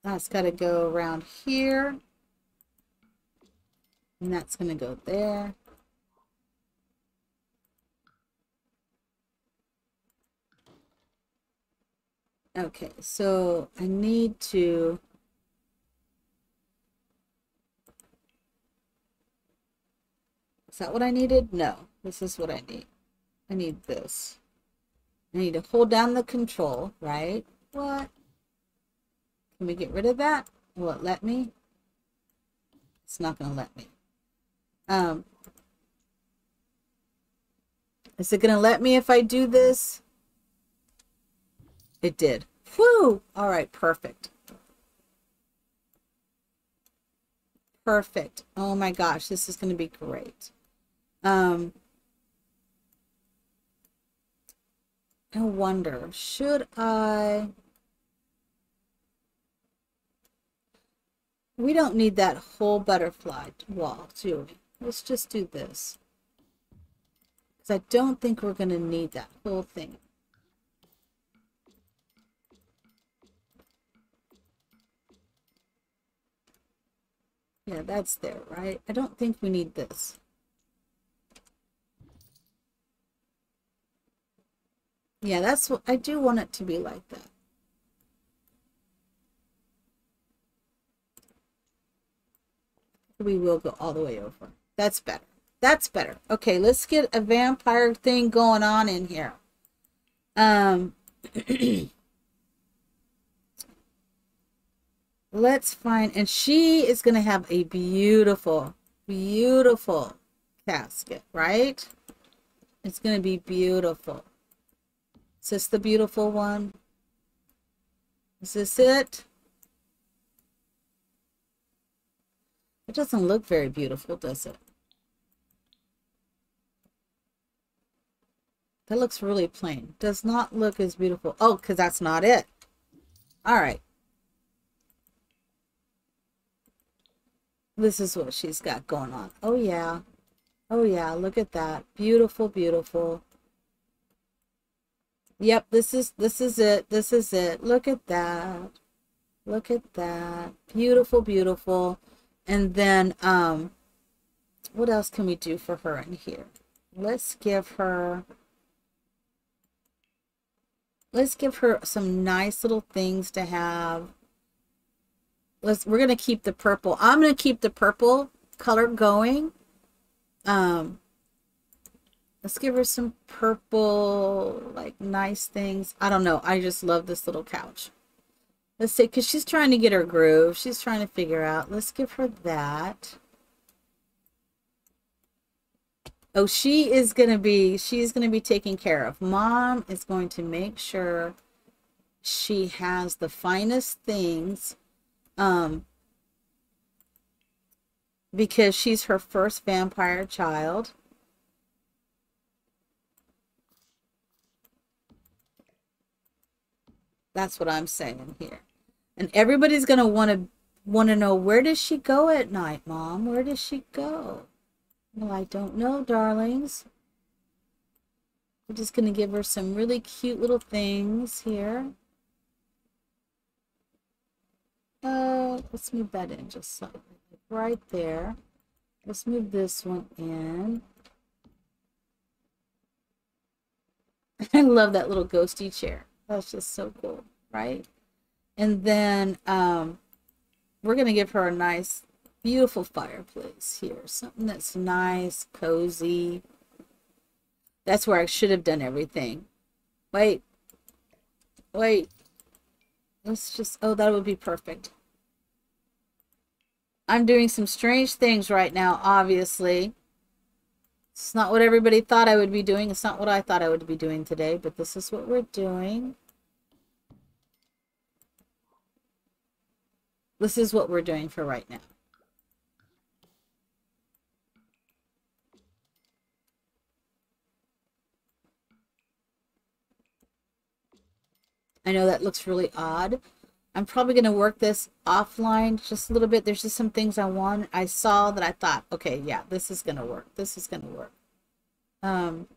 Speaker 1: That's got to go around here. And that's going to go there. Okay, so I need to Is that what I needed? No, this is what I need. I need this. I need to hold down the control, right? What? Can we get rid of that? Will it let me? It's not going to let me. Um, is it going to let me if I do this? It did. Whew! All right, perfect. Perfect. Oh my gosh, this is going to be great. Um, I wonder, should I... We don't need that whole butterfly wall, do we? Let's just do this. Because I don't think we're going to need that whole thing. Yeah, that's there, right? I don't think we need this. Yeah, that's what I do want it to be like that. We will go all the way over. That's better. That's better. Okay, let's get a vampire thing going on in here. Um, let's find, and she is going to have a beautiful, beautiful casket, right? It's going to be beautiful. Is this the beautiful one? Is this it? It doesn't look very beautiful, does it? That looks really plain. Does not look as beautiful. Oh, because that's not it. All right. This is what she's got going on. Oh, yeah. Oh, yeah. Look at that. Beautiful, beautiful. Yep, this is this is it. This is it. Look at that. Look at that. Beautiful, beautiful. And then um what else can we do for her in here? Let's give her let's give her some nice little things to have. Let's we're gonna keep the purple. I'm gonna keep the purple color going. Um Let's give her some purple, like nice things. I don't know. I just love this little couch. Let's see, because she's trying to get her groove. She's trying to figure out. Let's give her that. Oh, she is going to be, she's going to be taken care of. Mom is going to make sure she has the finest things um, because she's her first vampire child. That's what I'm saying here. And everybody's going to want to want to know where does she go at night, mom? Where does she go? Well, I don't know, darlings. We're just going to give her some really cute little things here. Uh, let's move that in just so right there. Let's move this one in. I love that little ghosty chair. That's just so cool, right? And then um, we're going to give her a nice, beautiful fireplace here. Something that's nice, cozy. That's where I should have done everything. Wait. Wait. Let's just, oh, that would be perfect. I'm doing some strange things right now, obviously. It's not what everybody thought I would be doing. It's not what I thought I would be doing today, but this is what we're doing. This is what we're doing for right now. I know that looks really odd. I'm probably going to work this offline just a little bit. There's just some things I want. I saw that I thought, okay, yeah, this is going to work. This is going to work. Um,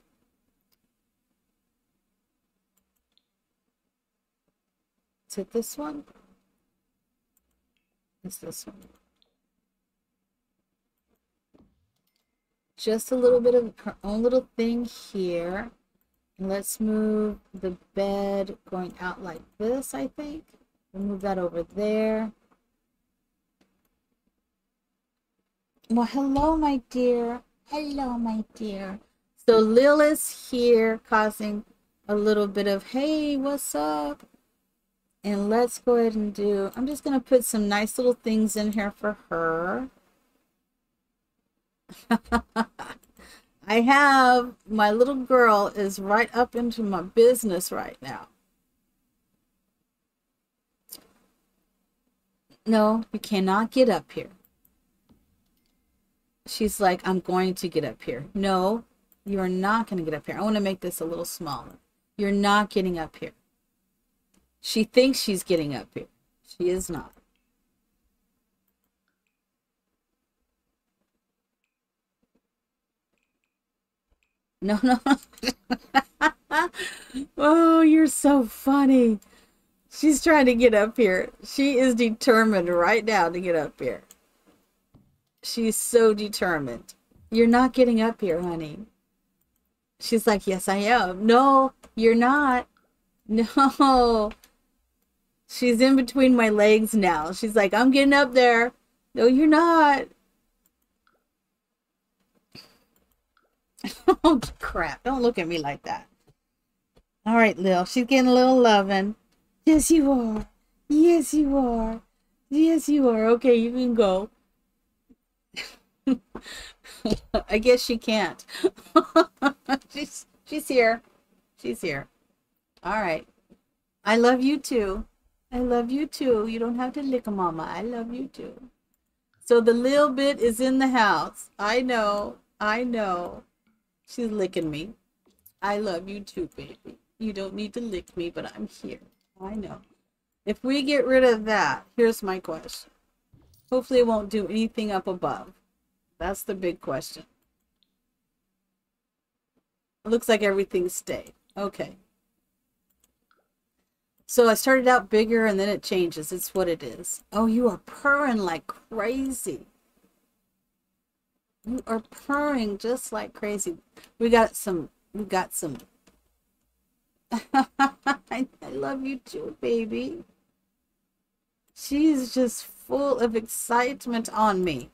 Speaker 1: is it this one? This one. Just a little bit of her own little thing here. And let's move the bed going out like this, I think. We'll move that over there. Well, hello, my dear. Hello, my dear. So Lil is here causing a little bit of, hey, what's up? And let's go ahead and do, I'm just going to put some nice little things in here for her. I have, my little girl is right up into my business right now. No, you cannot get up here. She's like, I'm going to get up here. No, you are not going to get up here. I want to make this a little smaller. You're not getting up here. She thinks she's getting up here. She is not. No, no. oh, you're so funny. She's trying to get up here. She is determined right now to get up here. She's so determined. You're not getting up here, honey. She's like, Yes, I am. No, you're not. No. She's in between my legs now. She's like, I'm getting up there. No, you're not. oh, crap. Don't look at me like that. All right, Lil. She's getting a little loving. Yes, you are. Yes, you are. Yes, you are. Okay, you can go. I guess she can't. she's she's here. She's here. All right. I love you too. I love you too. You don't have to lick a mama. I love you too. So the little bit is in the house. I know. I know. She's licking me. I love you too, baby. You don't need to lick me, but I'm here. I know. If we get rid of that, here's my question. Hopefully it won't do anything up above. That's the big question. It looks like everything stayed. Okay. So I started out bigger and then it changes. It's what it is. Oh, you are purring like crazy. You are purring just like crazy. We got some, we got some. I love you too, baby. She's just full of excitement on me.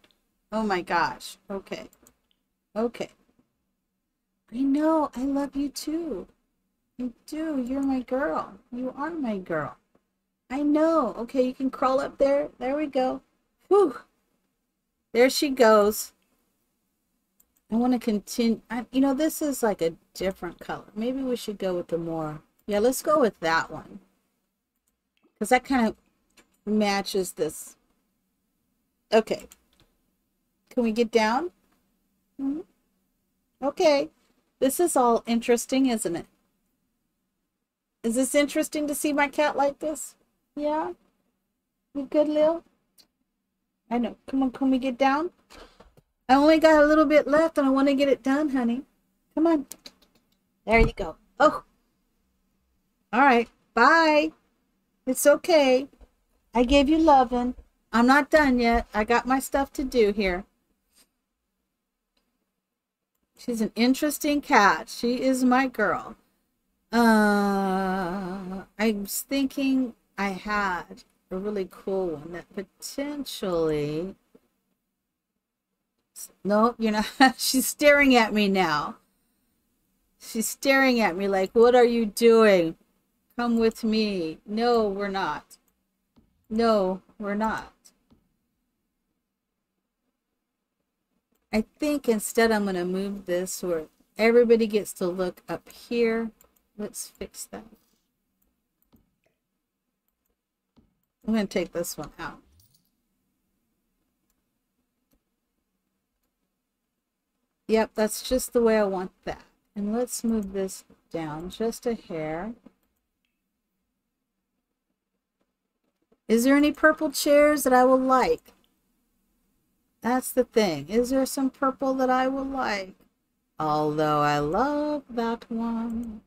Speaker 1: Oh my gosh. Okay. Okay. I know. I love you too. You do. You're my girl. You are my girl. I know. Okay, you can crawl up there. There we go. Whew. There she goes. I want to continue. I, you know, this is like a different color. Maybe we should go with the more. Yeah, let's go with that one. Because that kind of matches this. Okay. Can we get down? Mm -hmm. Okay. This is all interesting, isn't it? Is this interesting to see my cat like this? Yeah? You good, Lil? I know. Come on, can we get down? I only got a little bit left and I want to get it done, honey. Come on. There you go. Oh. All right. Bye. It's okay. I gave you loving. I'm not done yet. I got my stuff to do here. She's an interesting cat. She is my girl. Uh, I was thinking I had a really cool one that potentially. No, you're not. She's staring at me now. She's staring at me like, what are you doing? Come with me. No, we're not. No, we're not. I think instead I'm going to move this where everybody gets to look up here Let's fix that. I'm going to take this one out. Yep, that's just the way I want that. And let's move this down just a hair. Is there any purple chairs that I will like? That's the thing. Is there some purple that I will like? Although I love that one.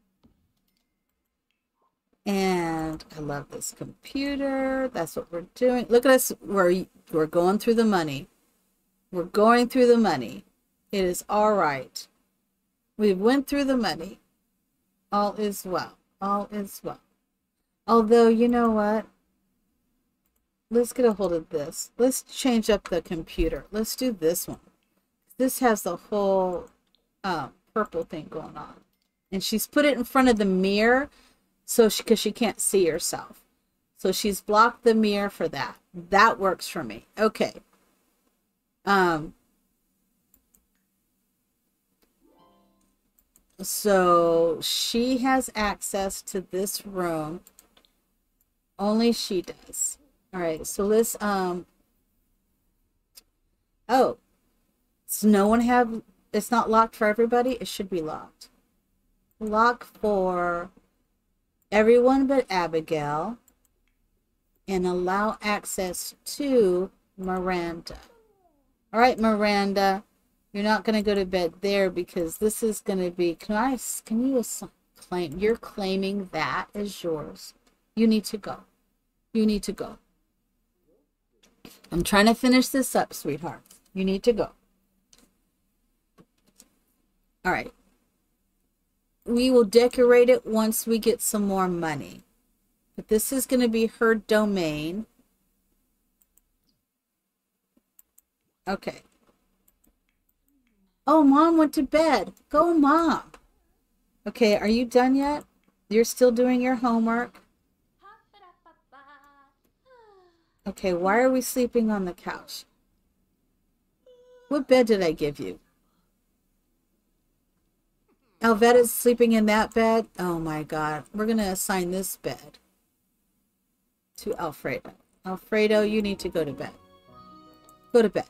Speaker 1: And I love this computer. That's what we're doing. Look at us. We're, we're going through the money. We're going through the money. It is all right. We went through the money. All is well. All is well. Although, you know what? Let's get a hold of this. Let's change up the computer. Let's do this one. This has the whole uh, purple thing going on. And she's put it in front of the mirror so she because she can't see herself. So she's blocked the mirror for that. That works for me. Okay. Um so she has access to this room. Only she does. All right, so let's um Oh. Does no one have it's not locked for everybody? It should be locked. Lock for everyone but Abigail and allow access to Maranda. All right, Maranda, you're not going to go to bed there because this is going to be, can I, can you claim, you're claiming that as yours. You need to go. You need to go. I'm trying to finish this up, sweetheart. You need to go. All right we will decorate it once we get some more money. But this is going to be her domain. Okay. Oh, mom went to bed. Go, mom. Okay, are you done yet? You're still doing your homework? Okay, why are we sleeping on the couch? What bed did I give you? Alveda's sleeping in that bed. Oh my God. We're going to assign this bed to Alfredo. Alfredo, you need to go to bed. Go to bed.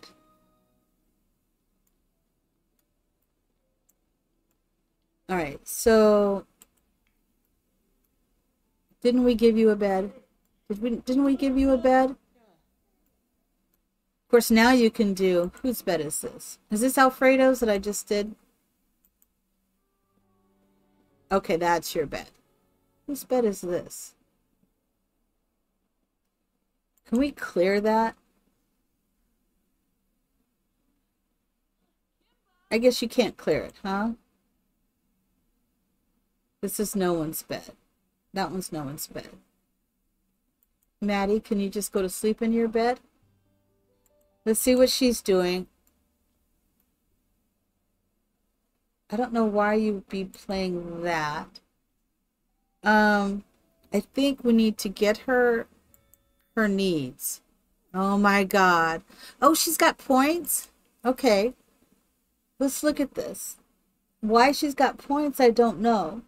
Speaker 1: All right. So didn't we give you a bed? Did we didn't we give you a bed? Of course, now you can do whose bed is this? Is this Alfredo's that I just did? Okay, that's your bed. Whose bed is this? Can we clear that? I guess you can't clear it, huh? This is no one's bed. That one's no one's bed. Maddie, can you just go to sleep in your bed? Let's see what she's doing. I don't know why you would be playing that. Um, I think we need to get her her needs. Oh my god. Oh, she's got points? Okay. Let's look at this. Why she's got points, I don't know.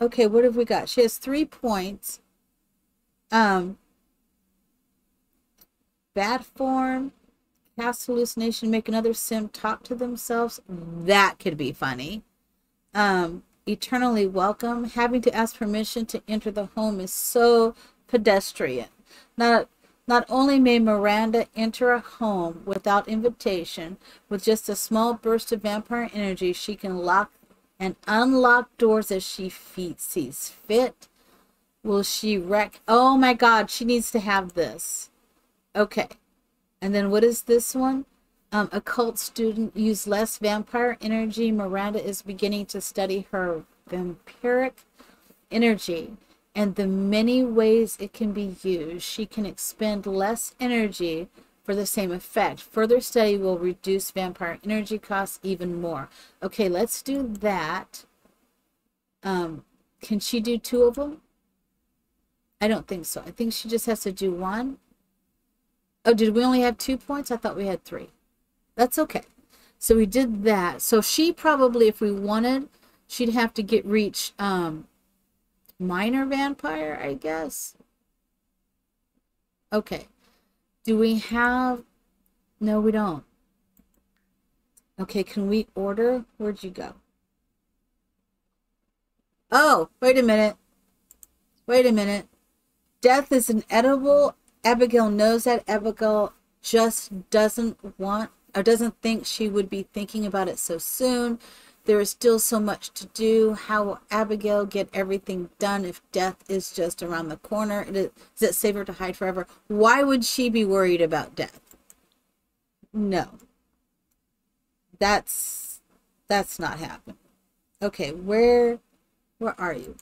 Speaker 1: Okay, what have we got? She has three points. Um, bad form, cast hallucination, make another sim talk to themselves. That could be funny. Um, eternally welcome. Having to ask permission to enter the home is so pedestrian. Not not only may Maranda enter a home without invitation, with just a small burst of vampire energy, she can lock and unlock doors as she sees fit. Will she wreck? Oh my God, she needs to have this. Okay. And then what is this one? Um, occult student use less vampire energy. Maranda is beginning to study her vampiric energy and the many ways it can be used. She can expend less energy for the same effect. Further study will reduce vampire energy costs even more. Okay, let's do that. Um, can she do two of them? I don't think so. I think she just has to do one. Oh, did we only have two points? I thought we had three. That's okay. So we did that. So she probably, if we wanted, she'd have to get reach um, minor vampire, I guess. Okay. Do we have... No, we don't. Okay, can we order? Where'd you go? Oh, wait a minute. Wait a minute. Death is inedible. Abigail knows that. Abigail just doesn't want or doesn't think she would be thinking about it so soon. There is still so much to do. How will Abigail get everything done if death is just around the corner? Is it safer to hide forever? Why would she be worried about death? No. That's that's not happening. Okay, where where are you?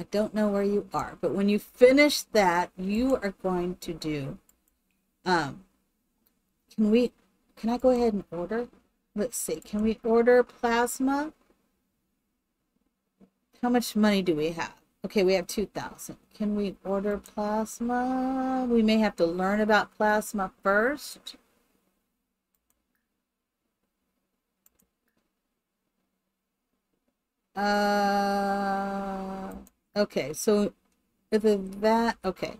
Speaker 1: I don't know where you are, but when you finish that, you are going to do um can we can I go ahead and order? Let's see. Can we order plasma? How much money do we have? Okay, we have 2,000. Can we order plasma? We may have to learn about plasma first. Uh, okay, so if that, okay.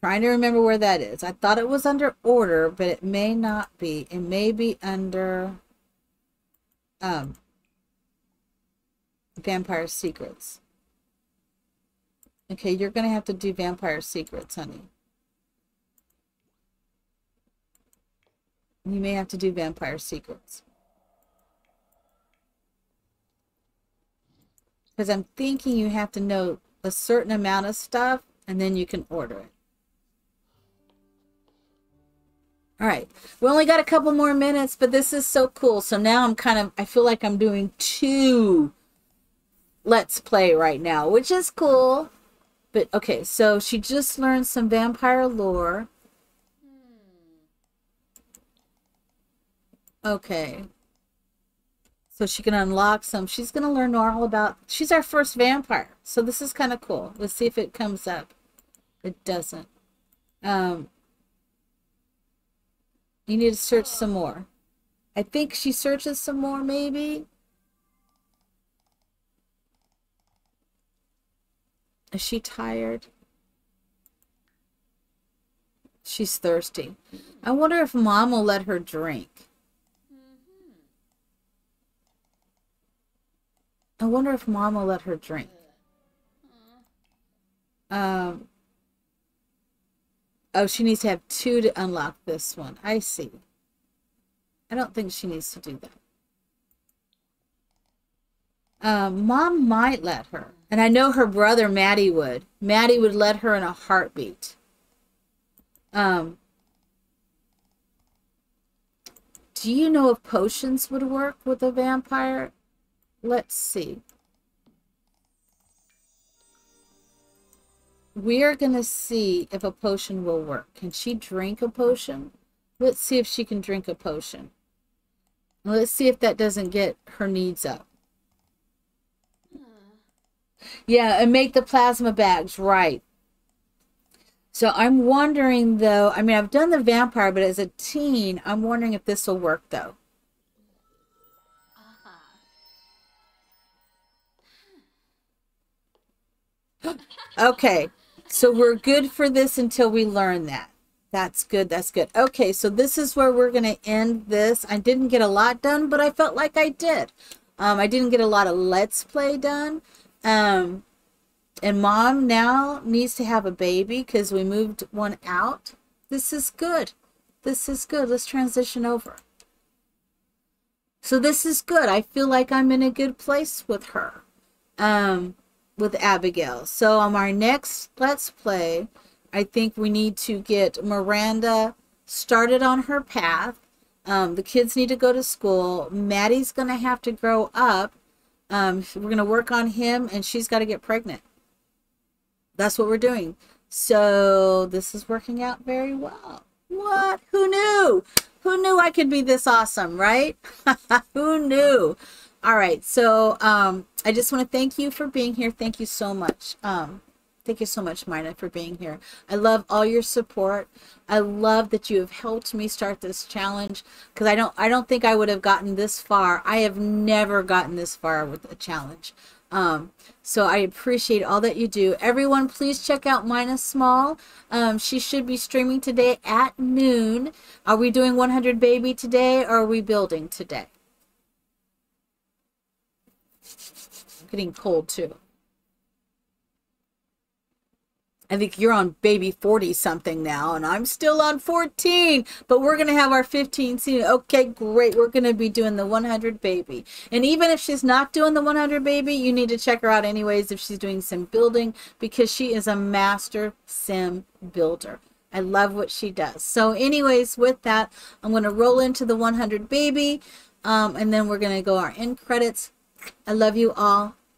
Speaker 1: Trying to remember where that is. I thought it was under order, but it may not be. It may be under um, Vampire Secrets. Okay, you're going to have to do Vampire Secrets, honey. You may have to do Vampire Secrets. Because I'm thinking you have to know a certain amount of stuff and then you can order it. All right, we only got a couple more minutes, but this is so cool. So now I'm kind of, I feel like I'm doing two Let's Play right now, which is cool. But okay, so she just learned some vampire lore. Hmm. Okay. So she can unlock some. She's going to learn all about... She's our first vampire. So this is kind of cool. Let's see if it comes up. It doesn't. Um, you need to search some more. I think she searches some more, maybe. Is she tired? She's thirsty. I wonder if mom will let her drink. I wonder if mom will let her drink. Um, oh, she needs to have two to unlock this one. I see. I don't think she needs to do that. Um, mom might let her. And I know her brother, Maddie, would. Maddie would let her in a heartbeat. Um, do you know if potions would work with a vampire? Let's see. We are going to see if a potion will work. Can she drink a potion? Let's see if she can drink a potion. Let's see if that doesn't get her needs up. Yeah, and make the plasma bags, right. So I'm wondering though, I mean, I've done the vampire, but as a teen, I'm wondering if this will work though. Okay, so we're good for this until we learn that. That's good. That's good. Okay, so this is where we're going to end this. I didn't get a lot done, but I felt like I did. Um, I didn't get a lot of Let's Play done. Um, and mom now needs to have a baby because we moved one out. This is good. This is good. Let's transition over. So this is good. I feel like I'm in a good place with her, um, with Abigail. So on our next Let's Play, I think we need to get Maranda started on her path. Um, the kids need to go to school. Maddie's going to have to grow up um, we're going to work on him and she's got to get pregnant. That's what we're doing. So this is working out very well. What? Who knew? Who knew I could be this awesome, right? Who knew? All right. So um, I just want to thank you for being here. Thank you so much. Um, Thank you so much, Mina, for being here. I love all your support. I love that you have helped me start this challenge because I don't I don't think I would have gotten this far. I have never gotten this far with a challenge. Um, so I appreciate all that you do. Everyone, please check out Mina Small. Um, she should be streaming today at noon. Are we doing 100 Baby today or are we building today? Getting cold too. I think you're on baby 40 something now, and I'm still on 14, but we're going to have our 15 soon. Okay, great. We're going to be doing the 100 baby. And even if she's not doing the 100 baby, you need to check her out anyways if she's doing sim building because she is a master sim builder. I love what she does. So anyways, with that, I'm going to roll into the 100 baby, um, and then we're going to go our end credits. I love you all,